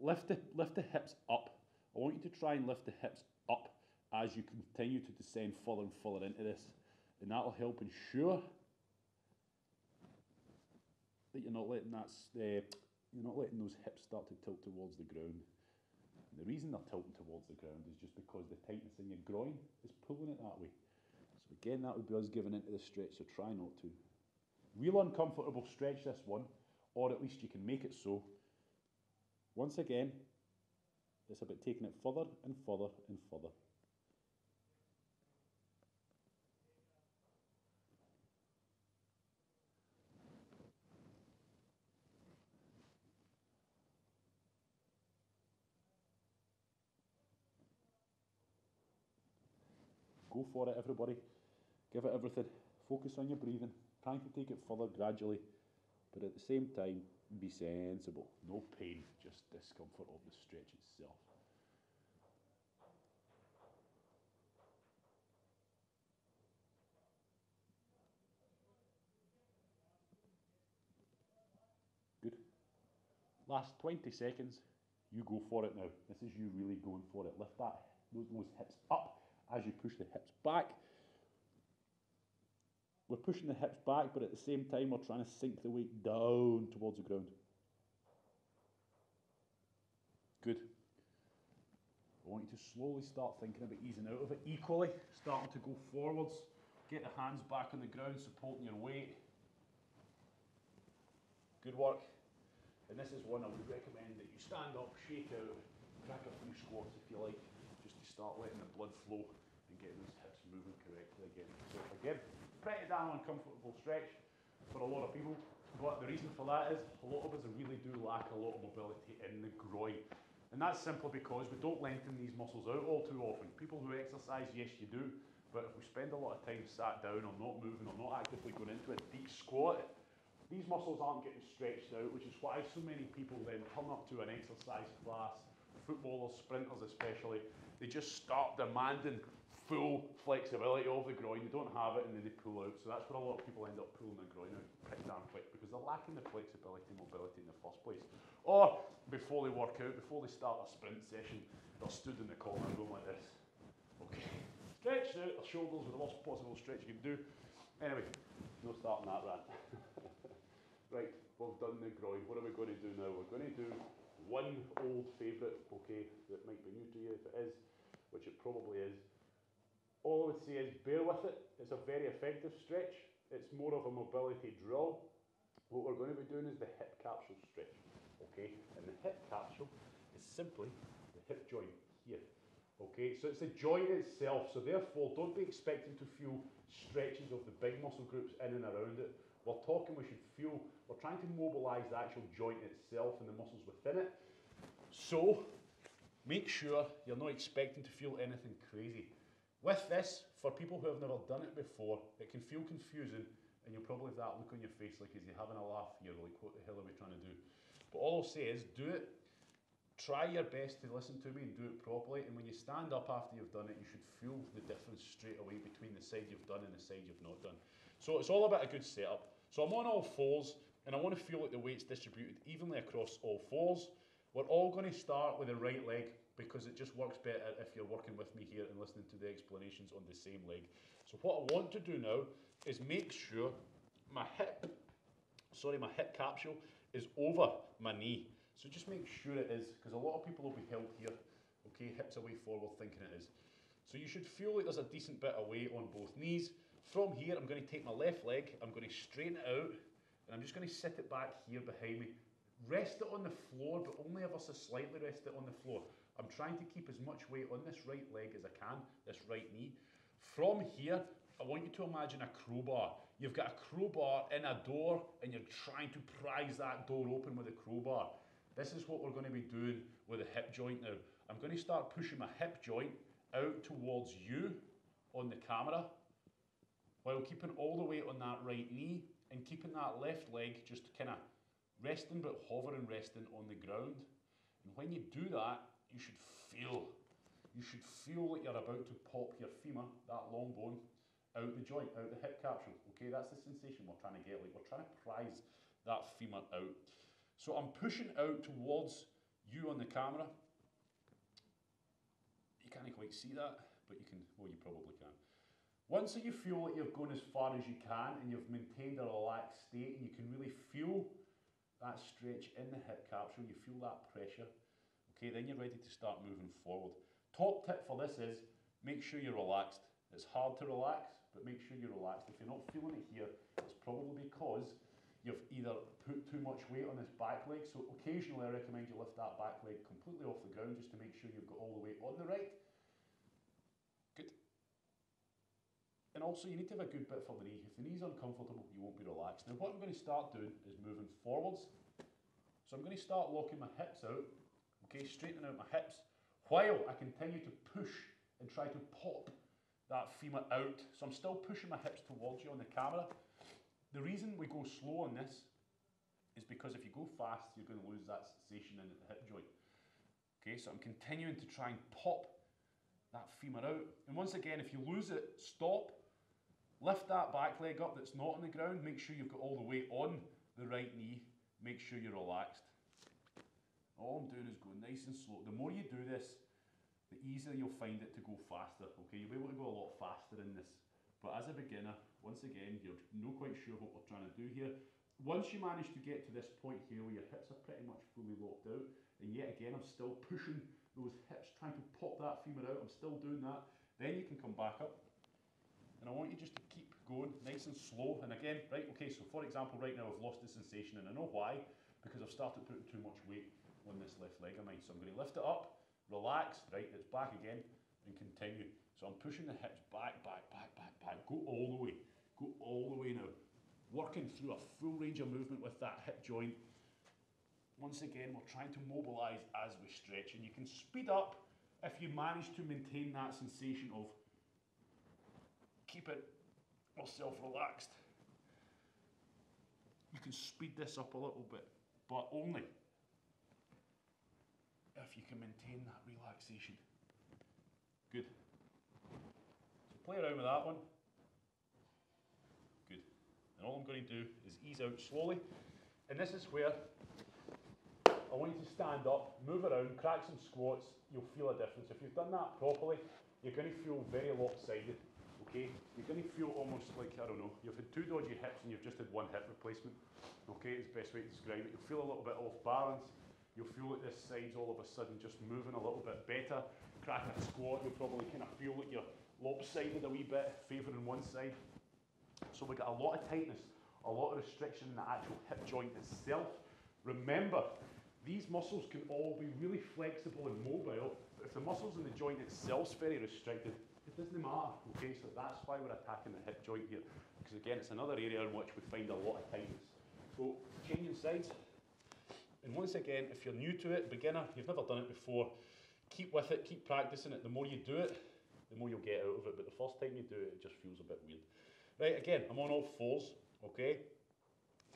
Lift the, lift the hips up. I want you to try and lift the hips up as you continue to descend further and further into this and that'll help ensure that you're not letting that uh, you're not letting those hips start to tilt towards the ground. And the reason they're tilting towards the ground is just because the tightness in your groin is pulling it that way. So again, that would be us giving into the stretch, so try not to. Real uncomfortable stretch this one, or at least you can make it so. Once again, it's about taking it further and further and further. Go for it, everybody. Give it everything. Focus on your breathing. Trying to take it further gradually, but at the same time, be sensible. No pain, just discomfort of the stretch itself. Good. Last 20 seconds, you go for it now. This is you really going for it. Lift that those, those hips up as you push the hips back. We're pushing the hips back, but at the same time, we're trying to sink the weight down towards the ground. Good. I want you to slowly start thinking about easing out of it equally, starting to go forwards. Get the hands back on the ground, supporting your weight. Good work. And this is one I would recommend that you stand up, shake out, crack a few squats if you like, just to start letting the blood flow getting those hips moving correctly again. So again, pretty damn uncomfortable stretch for a lot of people, but the reason for that is a lot of us really do lack a lot of mobility in the groin. And that's simply because we don't lengthen these muscles out all too often. People who exercise, yes you do, but if we spend a lot of time sat down or not moving or not actively going into a deep squat, these muscles aren't getting stretched out, which is why so many people then turn up to an exercise class footballers, sprinters especially, they just start demanding full flexibility of the groin. They don't have it and then they pull out. So that's where a lot of people end up pulling their groin out pretty damn quick because they're lacking the flexibility and mobility in the first place. Or before they work out, before they start a sprint session, they're stood in the corner going like this. Okay. Stretch out their shoulders with the worst possible stretch you can do. Anyway, no starting that rant. right, we've done the groin. What are we going to do now? We're going to do one old favourite, okay, that might be new to you if it is, which it probably is. All I would say is bear with it. It's a very effective stretch. It's more of a mobility drill. What we're going to be doing is the hip capsule stretch. Okay, and the hip capsule is simply the hip joint here. Okay, so it's the joint itself. So therefore, don't be expecting to feel stretches of the big muscle groups in and around it. We're talking we should feel, we're trying to mobilize the actual joint itself and the muscles within it. So make sure you're not expecting to feel anything crazy. With this, for people who have never done it before, it can feel confusing and you'll probably have that look on your face like, is he having a laugh here? Like, what the hell are we trying to do? But all I'll say is do it. Try your best to listen to me and do it properly. And when you stand up after you've done it, you should feel the difference straight away between the side you've done and the side you've not done. So it's all about a good setup. So I'm on all fours and I want to feel like the weight's distributed evenly across all fours. We're all going to start with the right leg because it just works better if you're working with me here and listening to the explanations on the same leg. So what I want to do now is make sure my hip, sorry, my hip capsule is over my knee. So just make sure it is, because a lot of people will be held here, okay, hips away forward thinking it is. So you should feel like there's a decent bit of weight on both knees. From here, I'm going to take my left leg, I'm going to straighten it out, and I'm just going to sit it back here behind me. Rest it on the floor, but only ever so slightly rest it on the floor. I'm trying to keep as much weight on this right leg as I can, this right knee. From here, I want you to imagine a crowbar. You've got a crowbar in a door and you're trying to prise that door open with a crowbar. This is what we're going to be doing with the hip joint now. I'm going to start pushing my hip joint out towards you on the camera while keeping all the weight on that right knee and keeping that left leg just kind of resting but hovering resting on the ground. And when you do that, you should feel, you should feel like you're about to pop your femur, that long bone, out the joint, out the hip capsule. Okay, that's the sensation we're trying to get. Like we're trying to prise that femur out. So I'm pushing out towards you on the camera. You can't quite see that, but you can, well, you probably can. Once you feel that you've gone as far as you can and you've maintained a relaxed state and you can really feel that stretch in the hip capsule, you feel that pressure, Okay, then you're ready to start moving forward. Top tip for this is make sure you're relaxed. It's hard to relax, but make sure you're relaxed. If you're not feeling it here, it's probably because you've either put too much weight on this back leg. So occasionally I recommend you lift that back leg completely off the ground just to make sure you've got all the weight on the right. Good. And also you need to have a good bit for the knee. If the knee's uncomfortable, you won't be relaxed. Now what I'm going to start doing is moving forwards. So I'm going to start locking my hips out okay, straightening out my hips, while I continue to push and try to pop that femur out. So I'm still pushing my hips towards you on the camera. The reason we go slow on this is because if you go fast, you're going to lose that sensation in the hip joint. Okay, so I'm continuing to try and pop that femur out. And once again, if you lose it, stop, lift that back leg up that's not on the ground, make sure you've got all the weight on the right knee, make sure you're relaxed. All I'm doing is going nice and slow. The more you do this, the easier you'll find it to go faster. Okay, you'll be able to go a lot faster in this. But as a beginner, once again, you're not quite sure what we're trying to do here. Once you manage to get to this point here where your hips are pretty much fully locked out, and yet again, I'm still pushing those hips, trying to pop that femur out, I'm still doing that, then you can come back up. And I want you just to keep going nice and slow. And again, right, okay, so for example, right now I've lost the sensation, and I know why, because I've started putting too much weight on this left leg of mine. So I'm going to lift it up, relax, right, it's back again, and continue. So I'm pushing the hips back, back, back, back, back. Go all the way. Go all the way now. Working through a full range of movement with that hip joint. Once again, we're trying to mobilize as we stretch, and you can speed up if you manage to maintain that sensation of keep it yourself relaxed. You can speed this up a little bit, but only if you can maintain that relaxation. Good. So play around with that one. Good. And all I'm going to do is ease out slowly. And this is where I want you to stand up, move around, crack some squats. You'll feel a difference. If you've done that properly, you're going to feel very lopsided. Okay? You're going to feel almost like, I don't know, you've had two dodgy hips and you've just had one hip replacement. Okay, it's the best way to describe it. You'll feel a little bit off balance. You'll feel like this side's all of a sudden just moving a little bit better. Crack a squat, you'll probably kind of feel like you're lopsided a wee bit, favouring one side. So we've got a lot of tightness, a lot of restriction in the actual hip joint itself. Remember, these muscles can all be really flexible and mobile, but if the muscles in the joint itself is very restricted, it doesn't matter. Okay, so that's why we're attacking the hip joint here. Because again, it's another area in which we find a lot of tightness. So changing sides. And once again, if you're new to it, beginner, you've never done it before, keep with it, keep practicing it. The more you do it, the more you'll get out of it. But the first time you do it, it just feels a bit weird. Right, again, I'm on all fours, okay?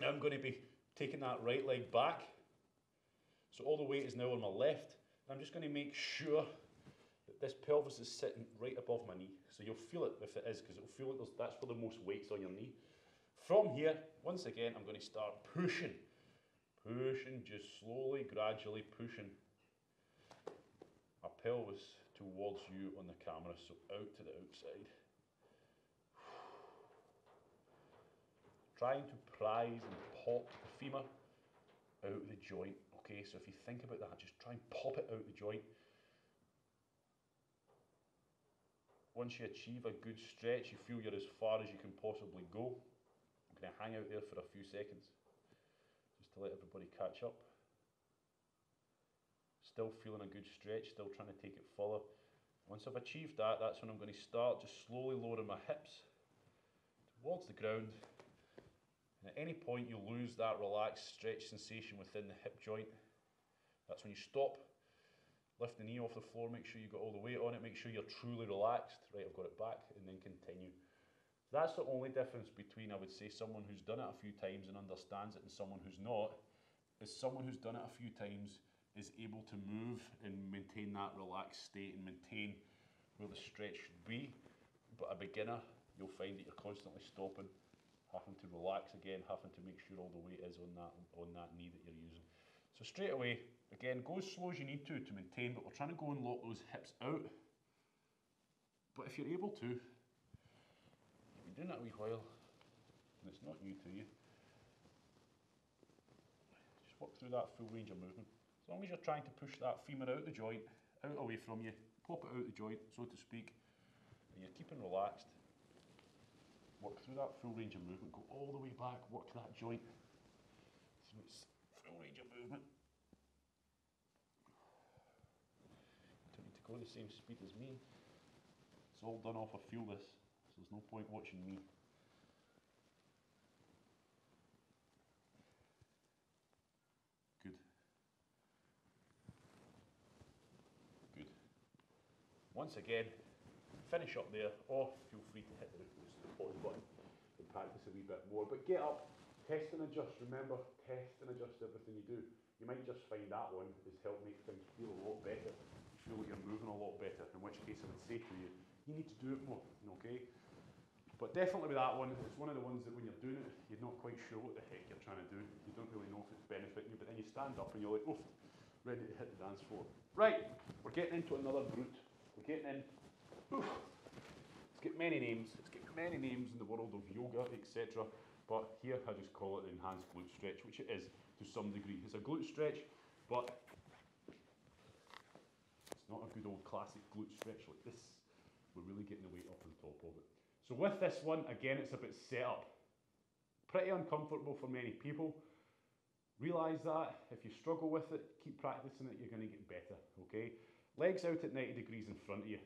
Now I'm going to be taking that right leg back. So all the weight is now on my left. I'm just going to make sure that this pelvis is sitting right above my knee. So you'll feel it if it is, because it'll feel like that's where the most weight's on your knee. From here, once again, I'm going to start pushing. Pushing, just slowly, gradually pushing my pelvis towards you on the camera, so out to the outside. Trying to prise and pop the femur out of the joint. Okay, so if you think about that, just try and pop it out of the joint. Once you achieve a good stretch, you feel you're as far as you can possibly go. I'm going to hang out there for a few seconds to let everybody catch up. Still feeling a good stretch, still trying to take it further. Once I've achieved that, that's when I'm going to start just slowly lowering my hips towards the ground. And at any point you lose that relaxed stretch sensation within the hip joint, that's when you stop, lift the knee off the floor, make sure you've got all the weight on it, make sure you're truly relaxed. Right, I've got it back, and then continue. That's the only difference between, I would say, someone who's done it a few times and understands it and someone who's not, is someone who's done it a few times is able to move and maintain that relaxed state and maintain where the stretch should be. But a beginner, you'll find that you're constantly stopping, having to relax again, having to make sure all the weight is on that on that knee that you're using. So straight away, again, go as slow as you need to to maintain, but we're trying to go and lock those hips out. But if you're able to, been doing it a wee while and it's not new to you. Just walk through that full range of movement. As long as you're trying to push that femur out the joint, out away from you, pop it out the joint, so to speak, and you're keeping relaxed, work through that full range of movement, go all the way back, work that joint. So it's full range of movement. You don't need to go the same speed as me. It's all done off a feel this. There's no point watching me. Good. Good. Once again, finish up there, or feel free to hit the, the pause button and practice a wee bit more. But get up, test and adjust. Remember, test and adjust everything you do. You might just find that one has helped make things feel a lot better. You feel like you're moving a lot better, in which case I would say to you, you need to do it more, okay? But definitely with that one, it's one of the ones that when you're doing it, you're not quite sure what the heck you're trying to do. You don't really know if it's benefiting you, but then you stand up and you're like, oh, ready to hit the dance floor. Right, we're getting into another brute. We're getting in. Oof. It's got many names. It's got many names in the world of yoga, etc. But here I just call it an enhanced glute stretch, which it is to some degree. It's a glute stretch, but it's not a good old classic glute stretch like this. We're really getting the weight up on top of it. So with this one, again, it's a bit set up. Pretty uncomfortable for many people. Realise that. If you struggle with it, keep practicing it, you're going to get better, okay? Legs out at 90 degrees in front of you.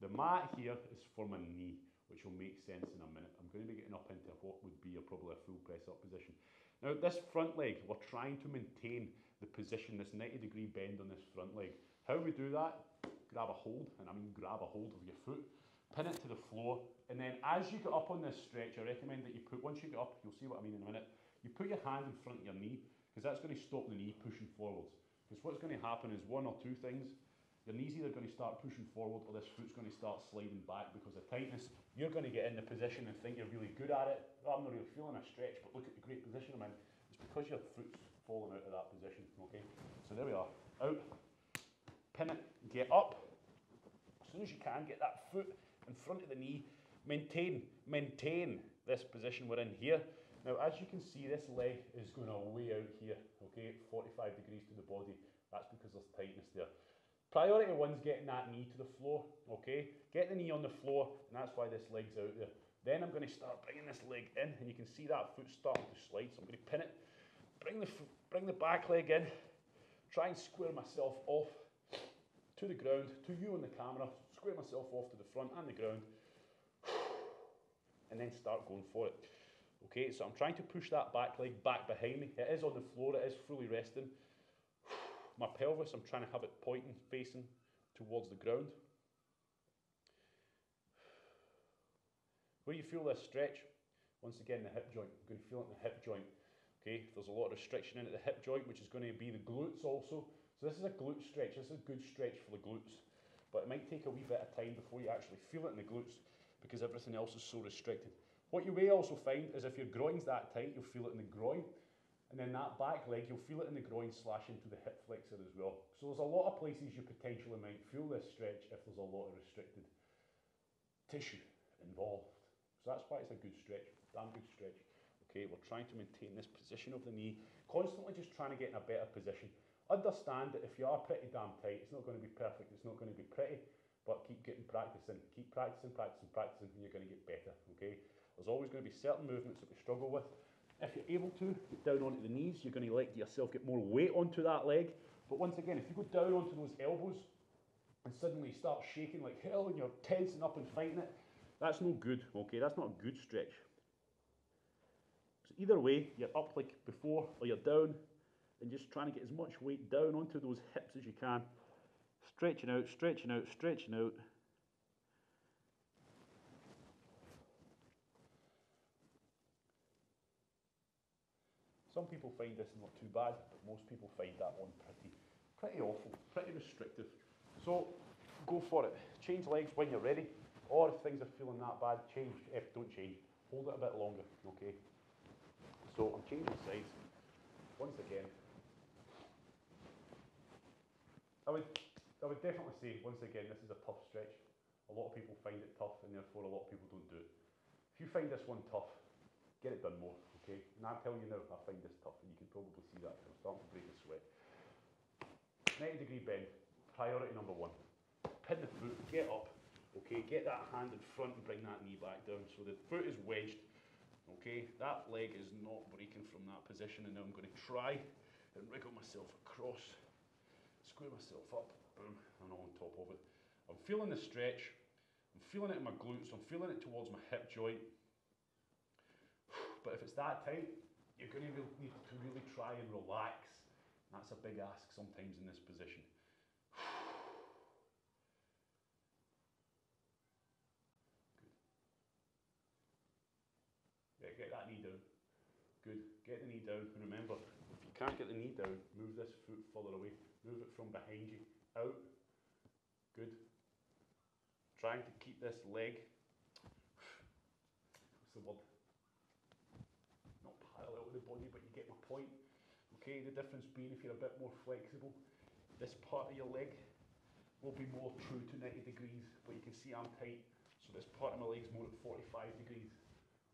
The mat here is for my knee, which will make sense in a minute. I'm going to be getting up into what would be a, probably a full press up position. Now, this front leg, we're trying to maintain the position, this 90 degree bend on this front leg. How we do that? Grab a hold, and I mean grab a hold of your foot pin it to the floor, and then as you get up on this stretch, I recommend that you put, once you get up, you'll see what I mean in a minute, you put your hand in front of your knee, because that's going to stop the knee pushing forwards. Because what's going to happen is one or two things. Your knees either going to start pushing forward or this foot's going to start sliding back because of tightness. You're going to get in the position and think you're really good at it. Oh, I'm not really feeling a stretch, but look at the great position I'm in. It's because your foot's fallen out of that position, okay? So there we are. Out, pin it, get up. As soon as you can, get that foot in front of the knee. Maintain, maintain this position we're in here. Now, as you can see, this leg is going way out here, okay, 45 degrees to the body. That's because there's tightness there. Priority one's getting that knee to the floor, okay? Get the knee on the floor, and that's why this leg's out there. Then I'm going to start bringing this leg in, and you can see that foot starting to slide. So I'm going to pin it, bring the, bring the back leg in, try and square myself off to the ground, to you on the camera, square myself off to the front and the ground, and then start going for it. Okay, so I'm trying to push that back leg back behind me. It is on the floor, it is fully resting my pelvis, I'm trying to have it pointing, facing towards the ground. Where you feel this stretch, once again, the hip joint. You're going to feel it in the hip joint. Okay, there's a lot of restriction in at the hip joint, which is going to be the glutes also. So this is a glute stretch. This is a good stretch for the glutes. But it might take a wee bit of time before you actually feel it in the glutes because everything else is so restricted. What you may also find is if your groin's that tight, you'll feel it in the groin. And then that back leg, you'll feel it in the groin slash into the hip flexor as well. So there's a lot of places you potentially might feel this stretch if there's a lot of restricted tissue involved. So that's why it's a good stretch, damn good stretch. Okay, we're trying to maintain this position of the knee, constantly just trying to get in a better position. Understand that if you are pretty damn tight, it's not going to be perfect, it's not going to be pretty, but keep getting practicing, keep practicing, practicing, practicing, and you're going to get better, okay? There's always going to be certain movements that we struggle with, if you're able to, get down onto the knees. You're going to let yourself get more weight onto that leg. But once again, if you go down onto those elbows and suddenly start shaking like hell and you're tensing up and fighting it, that's no good, okay? That's not a good stretch. So either way, you're up like before or you're down and just trying to get as much weight down onto those hips as you can. Stretching out, stretching out, stretching out. Some people find this not too bad, but most people find that one pretty, pretty awful, pretty restrictive. So go for it. Change legs when you're ready, or if things are feeling that bad, change. If don't change, hold it a bit longer. Okay. So I'm changing sides once again. I would, I would definitely say once again this is a tough stretch. A lot of people find it tough, and therefore a lot of people don't do it. If you find this one tough, get it done more. Okay, and I'll tell you now, I find this tough, and you can probably see that. I'm starting to break a sweat. 90 degree bend, priority number one. Pin the foot, get up, okay, get that hand in front and bring that knee back down. So the foot is wedged, okay, that leg is not breaking from that position, and now I'm going to try and wriggle myself across, square myself up, boom, and on top of it. I'm feeling the stretch, I'm feeling it in my glutes, I'm feeling it towards my hip joint, but if it's that tight, you're going to need to really try and relax. That's a big ask sometimes in this position. Good. Yeah, get that knee down. Good. Get the knee down. Remember, can't get the knee down, move this foot further away. Move it from behind you. Out. Good. Trying to keep this leg. What's the word? Not parallel with the body, but you get my point. Okay, the difference being if you're a bit more flexible, this part of your leg will be more true to 90 degrees, but you can see I'm tight, so this part of my leg's more at 45 degrees.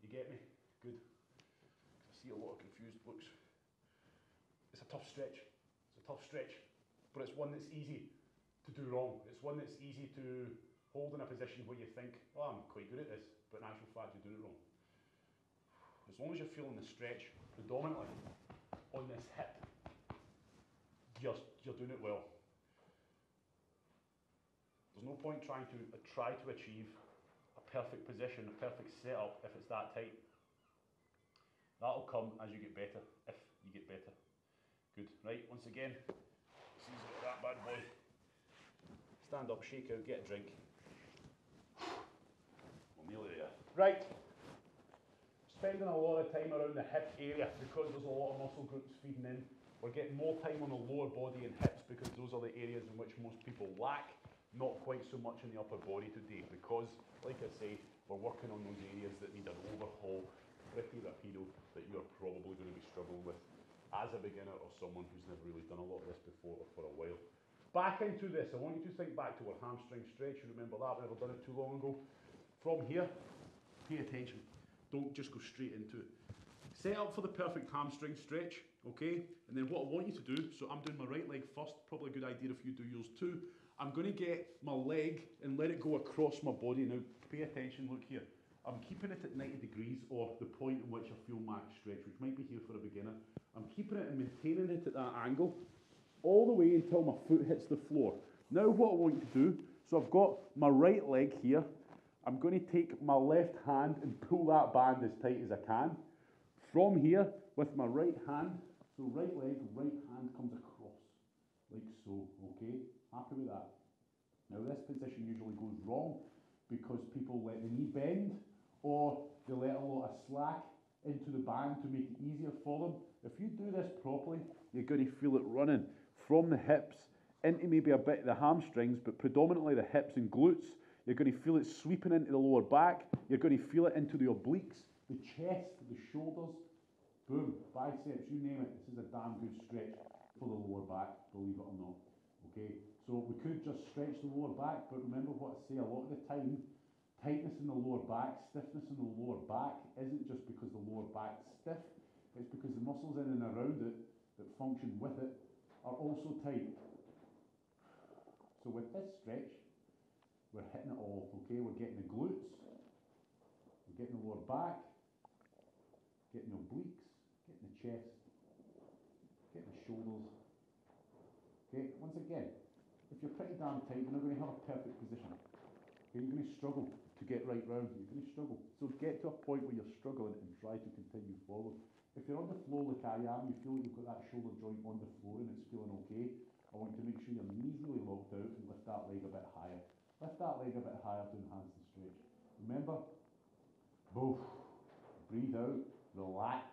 You get me? Good. I see a lot of confused looks. Tough stretch. It's a tough stretch, but it's one that's easy to do wrong. It's one that's easy to hold in a position where you think, oh, I'm quite good at this, but in actual fact, you're doing it wrong. As long as you're feeling the stretch, predominantly on this hip, you're, you're doing it well. There's no point trying to uh, try to achieve a perfect position, a perfect setup if it's that tight. That'll come as you get better, if you get better. Good. Right, once again, seize that bad boy. Stand up, shake out, get a drink. There. Right spending a lot of time around the hip area because there's a lot of muscle groups feeding in We're getting more time on the lower body and hips because those are the areas in which most people lack, not quite so much in the upper body today because, like I say, we're working on those areas that need an overhaul pretty rapido that you're probably going to be struggling with as a beginner or someone who's never really done a lot of this before or for a while. Back into this, I want you to think back to our hamstring stretch. You remember that? We never done it too long ago. From here, pay attention. Don't just go straight into it. Set up for the perfect hamstring stretch, okay? And then what I want you to do, so I'm doing my right leg first, probably a good idea if you do yours too. I'm going to get my leg and let it go across my body. Now, pay attention, look here. I'm keeping it at 90 degrees or the point in which I feel max stretch, which might be here for a beginner. I'm keeping it and maintaining it at that angle all the way until my foot hits the floor. Now what I want to do, so I've got my right leg here. I'm going to take my left hand and pull that band as tight as I can. From here, with my right hand, so right leg, right hand comes across, like so, okay? Happy with that? Now this position usually goes wrong because people let the knee bend or they let a lot of slack into the band to make it easier for them. If you do this properly, you're going to feel it running from the hips into maybe a bit of the hamstrings, but predominantly the hips and glutes. You're going to feel it sweeping into the lower back. You're going to feel it into the obliques the chest, the shoulders, boom, biceps, you name it. This is a damn good stretch for the lower back, believe it or not. Okay, so we could just stretch the lower back, but remember what I say a lot of the time, tightness in the lower back, stiffness in the lower back isn't just because the lower back's stiff, it's because the muscles in and around it that function with it are also tight. So with this stretch, we're hitting it all, okay? We're getting the glutes, we're getting the lower back, getting the obliques, getting the chest, getting the shoulders. Okay, once again, if you're pretty damn tight, you're not going to have a perfect position. You're going to struggle to get right round. You're going to struggle. So get to a point where you're struggling and try to continue forward. If you're on the floor like I am, you feel like you've got that shoulder joint on the floor and it's feeling okay, I want you to make sure your knees really locked out and lift that leg a bit higher. Lift that leg a bit higher to enhance the stretch. Remember, both breathe out, relax.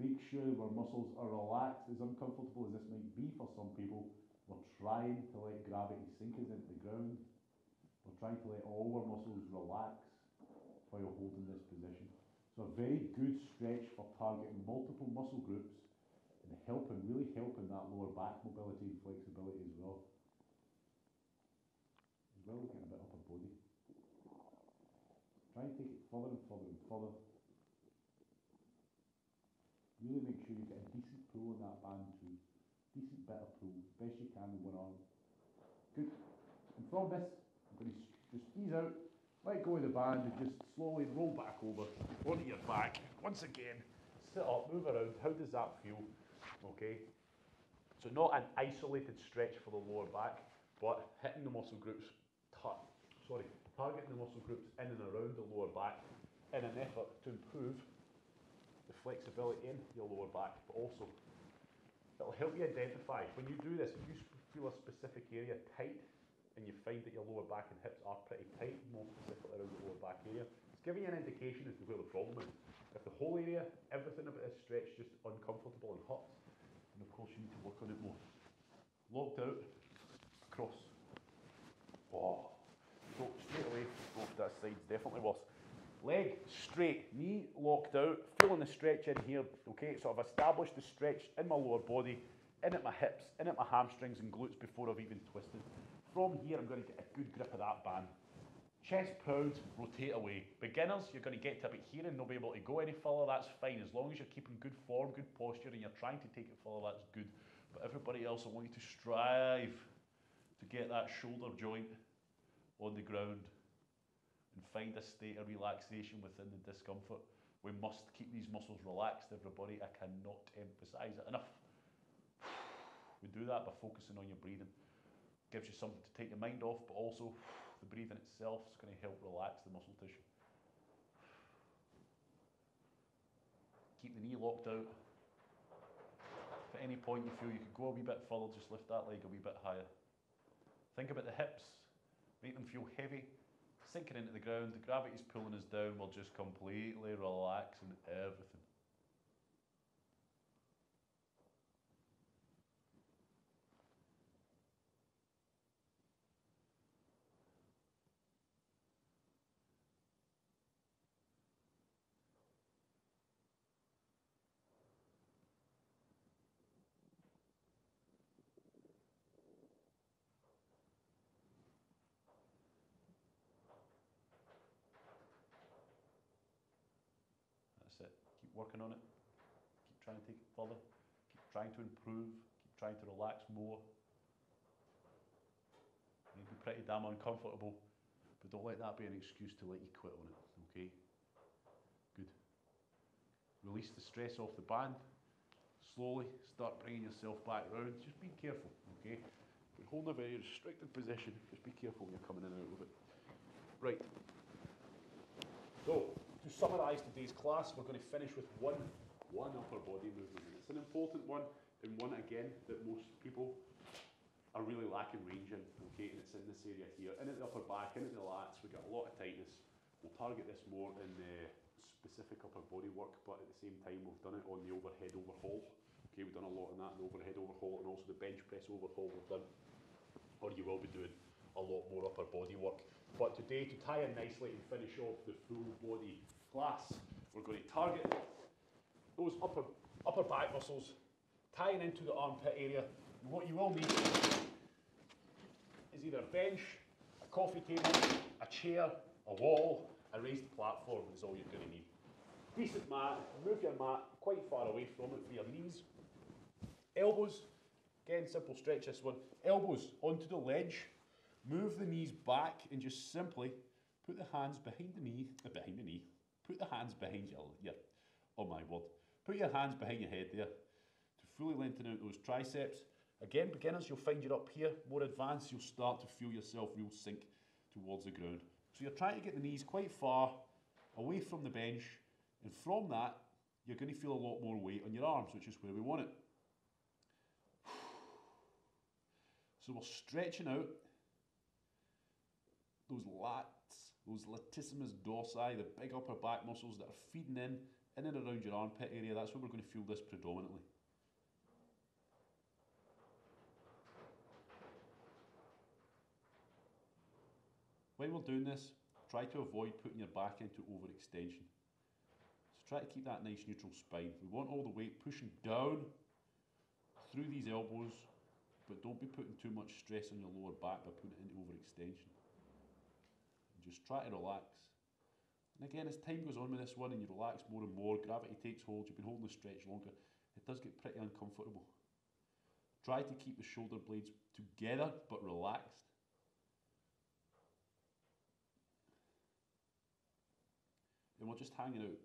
Make sure our muscles are relaxed, as uncomfortable as this might be for some people. We're trying to let gravity sink us into the ground. We're trying to let all our muscles relax while holding this position. So a very good stretch for targeting multiple muscle groups and helping, really helping that lower back mobility and flexibility as well. As well as getting a bit upper body. Try and take it further and further and further. Really make sure you get a decent pull on that band too. Decent bit of pull, best you can with one arm. Good. And from this, out, let go of the band and just slowly roll back over onto your back. Once again, sit up, move around. How does that feel? Okay. So not an isolated stretch for the lower back, but hitting the muscle groups, sorry, targeting the muscle groups in and around the lower back in an effort to improve the flexibility in your lower back, but also it'll help you identify when you do this, if you feel a specific area tight and you find that your lower back and hips are pretty tight, more specifically around the lower back area, it's giving you an indication as to where the problem is. If the whole area, everything about this stretch just uncomfortable and hurts, then of course you need to work on it more. Locked out, across. Oh. So straight away, go to that side's definitely worse. Leg straight, knee locked out, feeling the stretch in here, okay? So I've established the stretch in my lower body, in at my hips, in at my hamstrings and glutes before I've even twisted. From here, I'm going to get a good grip of that band. Chest proud, rotate away. Beginners, you're going to get to about here and not be able to go any further, that's fine. As long as you're keeping good form, good posture, and you're trying to take it further, that's good. But everybody else, I want you to strive to get that shoulder joint on the ground and find a state of relaxation within the discomfort. We must keep these muscles relaxed, everybody. I cannot emphasize it enough. We do that by focusing on your breathing. Gives you something to take your mind off, but also the breathing itself is going to help relax the muscle tissue. Keep the knee locked out. If at any point you feel you could go a wee bit further, just lift that leg a wee bit higher. Think about the hips make them feel heavy, sinking into the ground, the gravity's pulling us down, we're just completely relaxing everything. Working on it. Keep trying to take it further. Keep trying to improve. Keep trying to relax more. You'll be pretty damn uncomfortable, but don't let that be an excuse to let you quit on it, okay? Good. Release the stress off the band. Slowly start bringing yourself back round. Just be careful, okay? You're holding a very restricted position. Just be careful when you're coming in and out of it. Right. So, to summarise today's class, we're going to finish with one, one upper body movement. And it's an important one, and one again that most people are really lacking range in, okay, and it's in this area here. In at the upper back, in at the lats, we've got a lot of tightness. We'll target this more in the specific upper body work, but at the same time we've done it on the overhead overhaul. Okay, we've done a lot on that, the overhead overhaul, and also the bench press overhaul we've done. Or you will be doing a lot more upper body work. But today, to tie in nicely and finish off the full body class, we're going to target those upper, upper back muscles, tying into the armpit area. And what you will need is either a bench, a coffee table, a chair, a wall, a raised platform is all you're going to need. Decent mat, move your mat quite far away from it for your knees. Elbows, again, simple stretch this one. Elbows onto the ledge, move the knees back and just simply put the hands behind the knee, uh, behind the knee, put the hands behind your, your, oh my word, put your hands behind your head there to fully lengthen out those triceps. Again, beginners, you'll find you're up here. More advanced, you'll start to feel yourself real sink towards the ground. So you're trying to get the knees quite far away from the bench, and from that, you're going to feel a lot more weight on your arms, which is where we want it. So we're stretching out those lats, those latissimus dorsi, the big upper back muscles that are feeding in, in and around your armpit area. That's where we're going to feel this predominantly. When we're doing this, try to avoid putting your back into overextension. So try to keep that nice neutral spine. We want all the weight pushing down through these elbows, but don't be putting too much stress on your lower back by putting it into overextension. Just try to relax. And again, as time goes on with this one and you relax more and more, gravity takes hold, you've been holding the stretch longer, it does get pretty uncomfortable. Try to keep the shoulder blades together but relaxed. and we're just hanging out,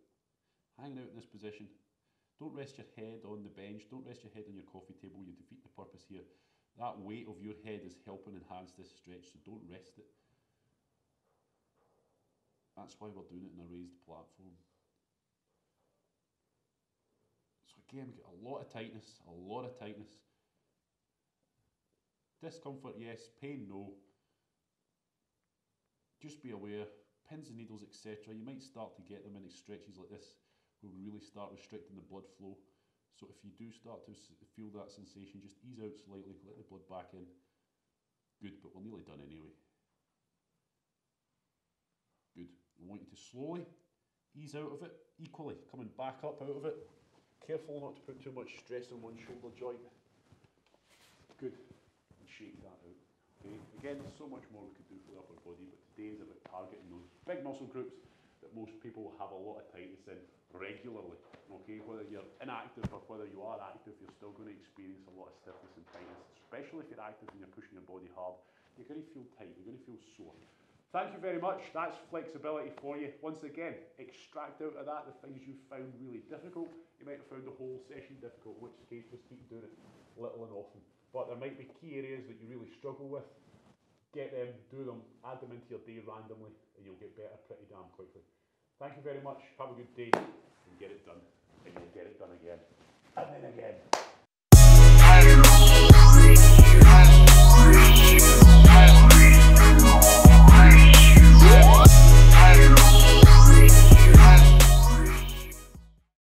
hanging out in this position. Don't rest your head on the bench, don't rest your head on your coffee table, you defeat the purpose here. That weight of your head is helping enhance this stretch, so don't rest it. That's why we're doing it in a raised platform. So again, we get a lot of tightness, a lot of tightness. Discomfort, yes. Pain, no. Just be aware pins and needles, etc., you might start to get them in stretches like this where we really start restricting the blood flow. So if you do start to feel that sensation, just ease out slightly, let the blood back in. Good, but we're nearly done anyway. I want you to slowly ease out of it, equally, coming back up out of it. Careful not to put too much stress on one shoulder joint. Good. And shake that out. Okay. Again, there's so much more we could do for the upper body, but today is about targeting those big muscle groups that most people have a lot of tightness in regularly. Okay, whether you're inactive or whether you are active, you're still going to experience a lot of stiffness and tightness, especially if you're active and you're pushing your body hard. You're going to feel tight, you're going to feel sore. Thank you very much. That's flexibility for you. Once again, extract out of that the things you found really difficult. You might have found the whole session difficult, in which case just keep doing it little and often. But there might be key areas that you really struggle with get them, do them, add them into your day randomly, and you'll get better pretty damn quickly. Thank you very much. Have a good day and get it done. And get it done again. And then again.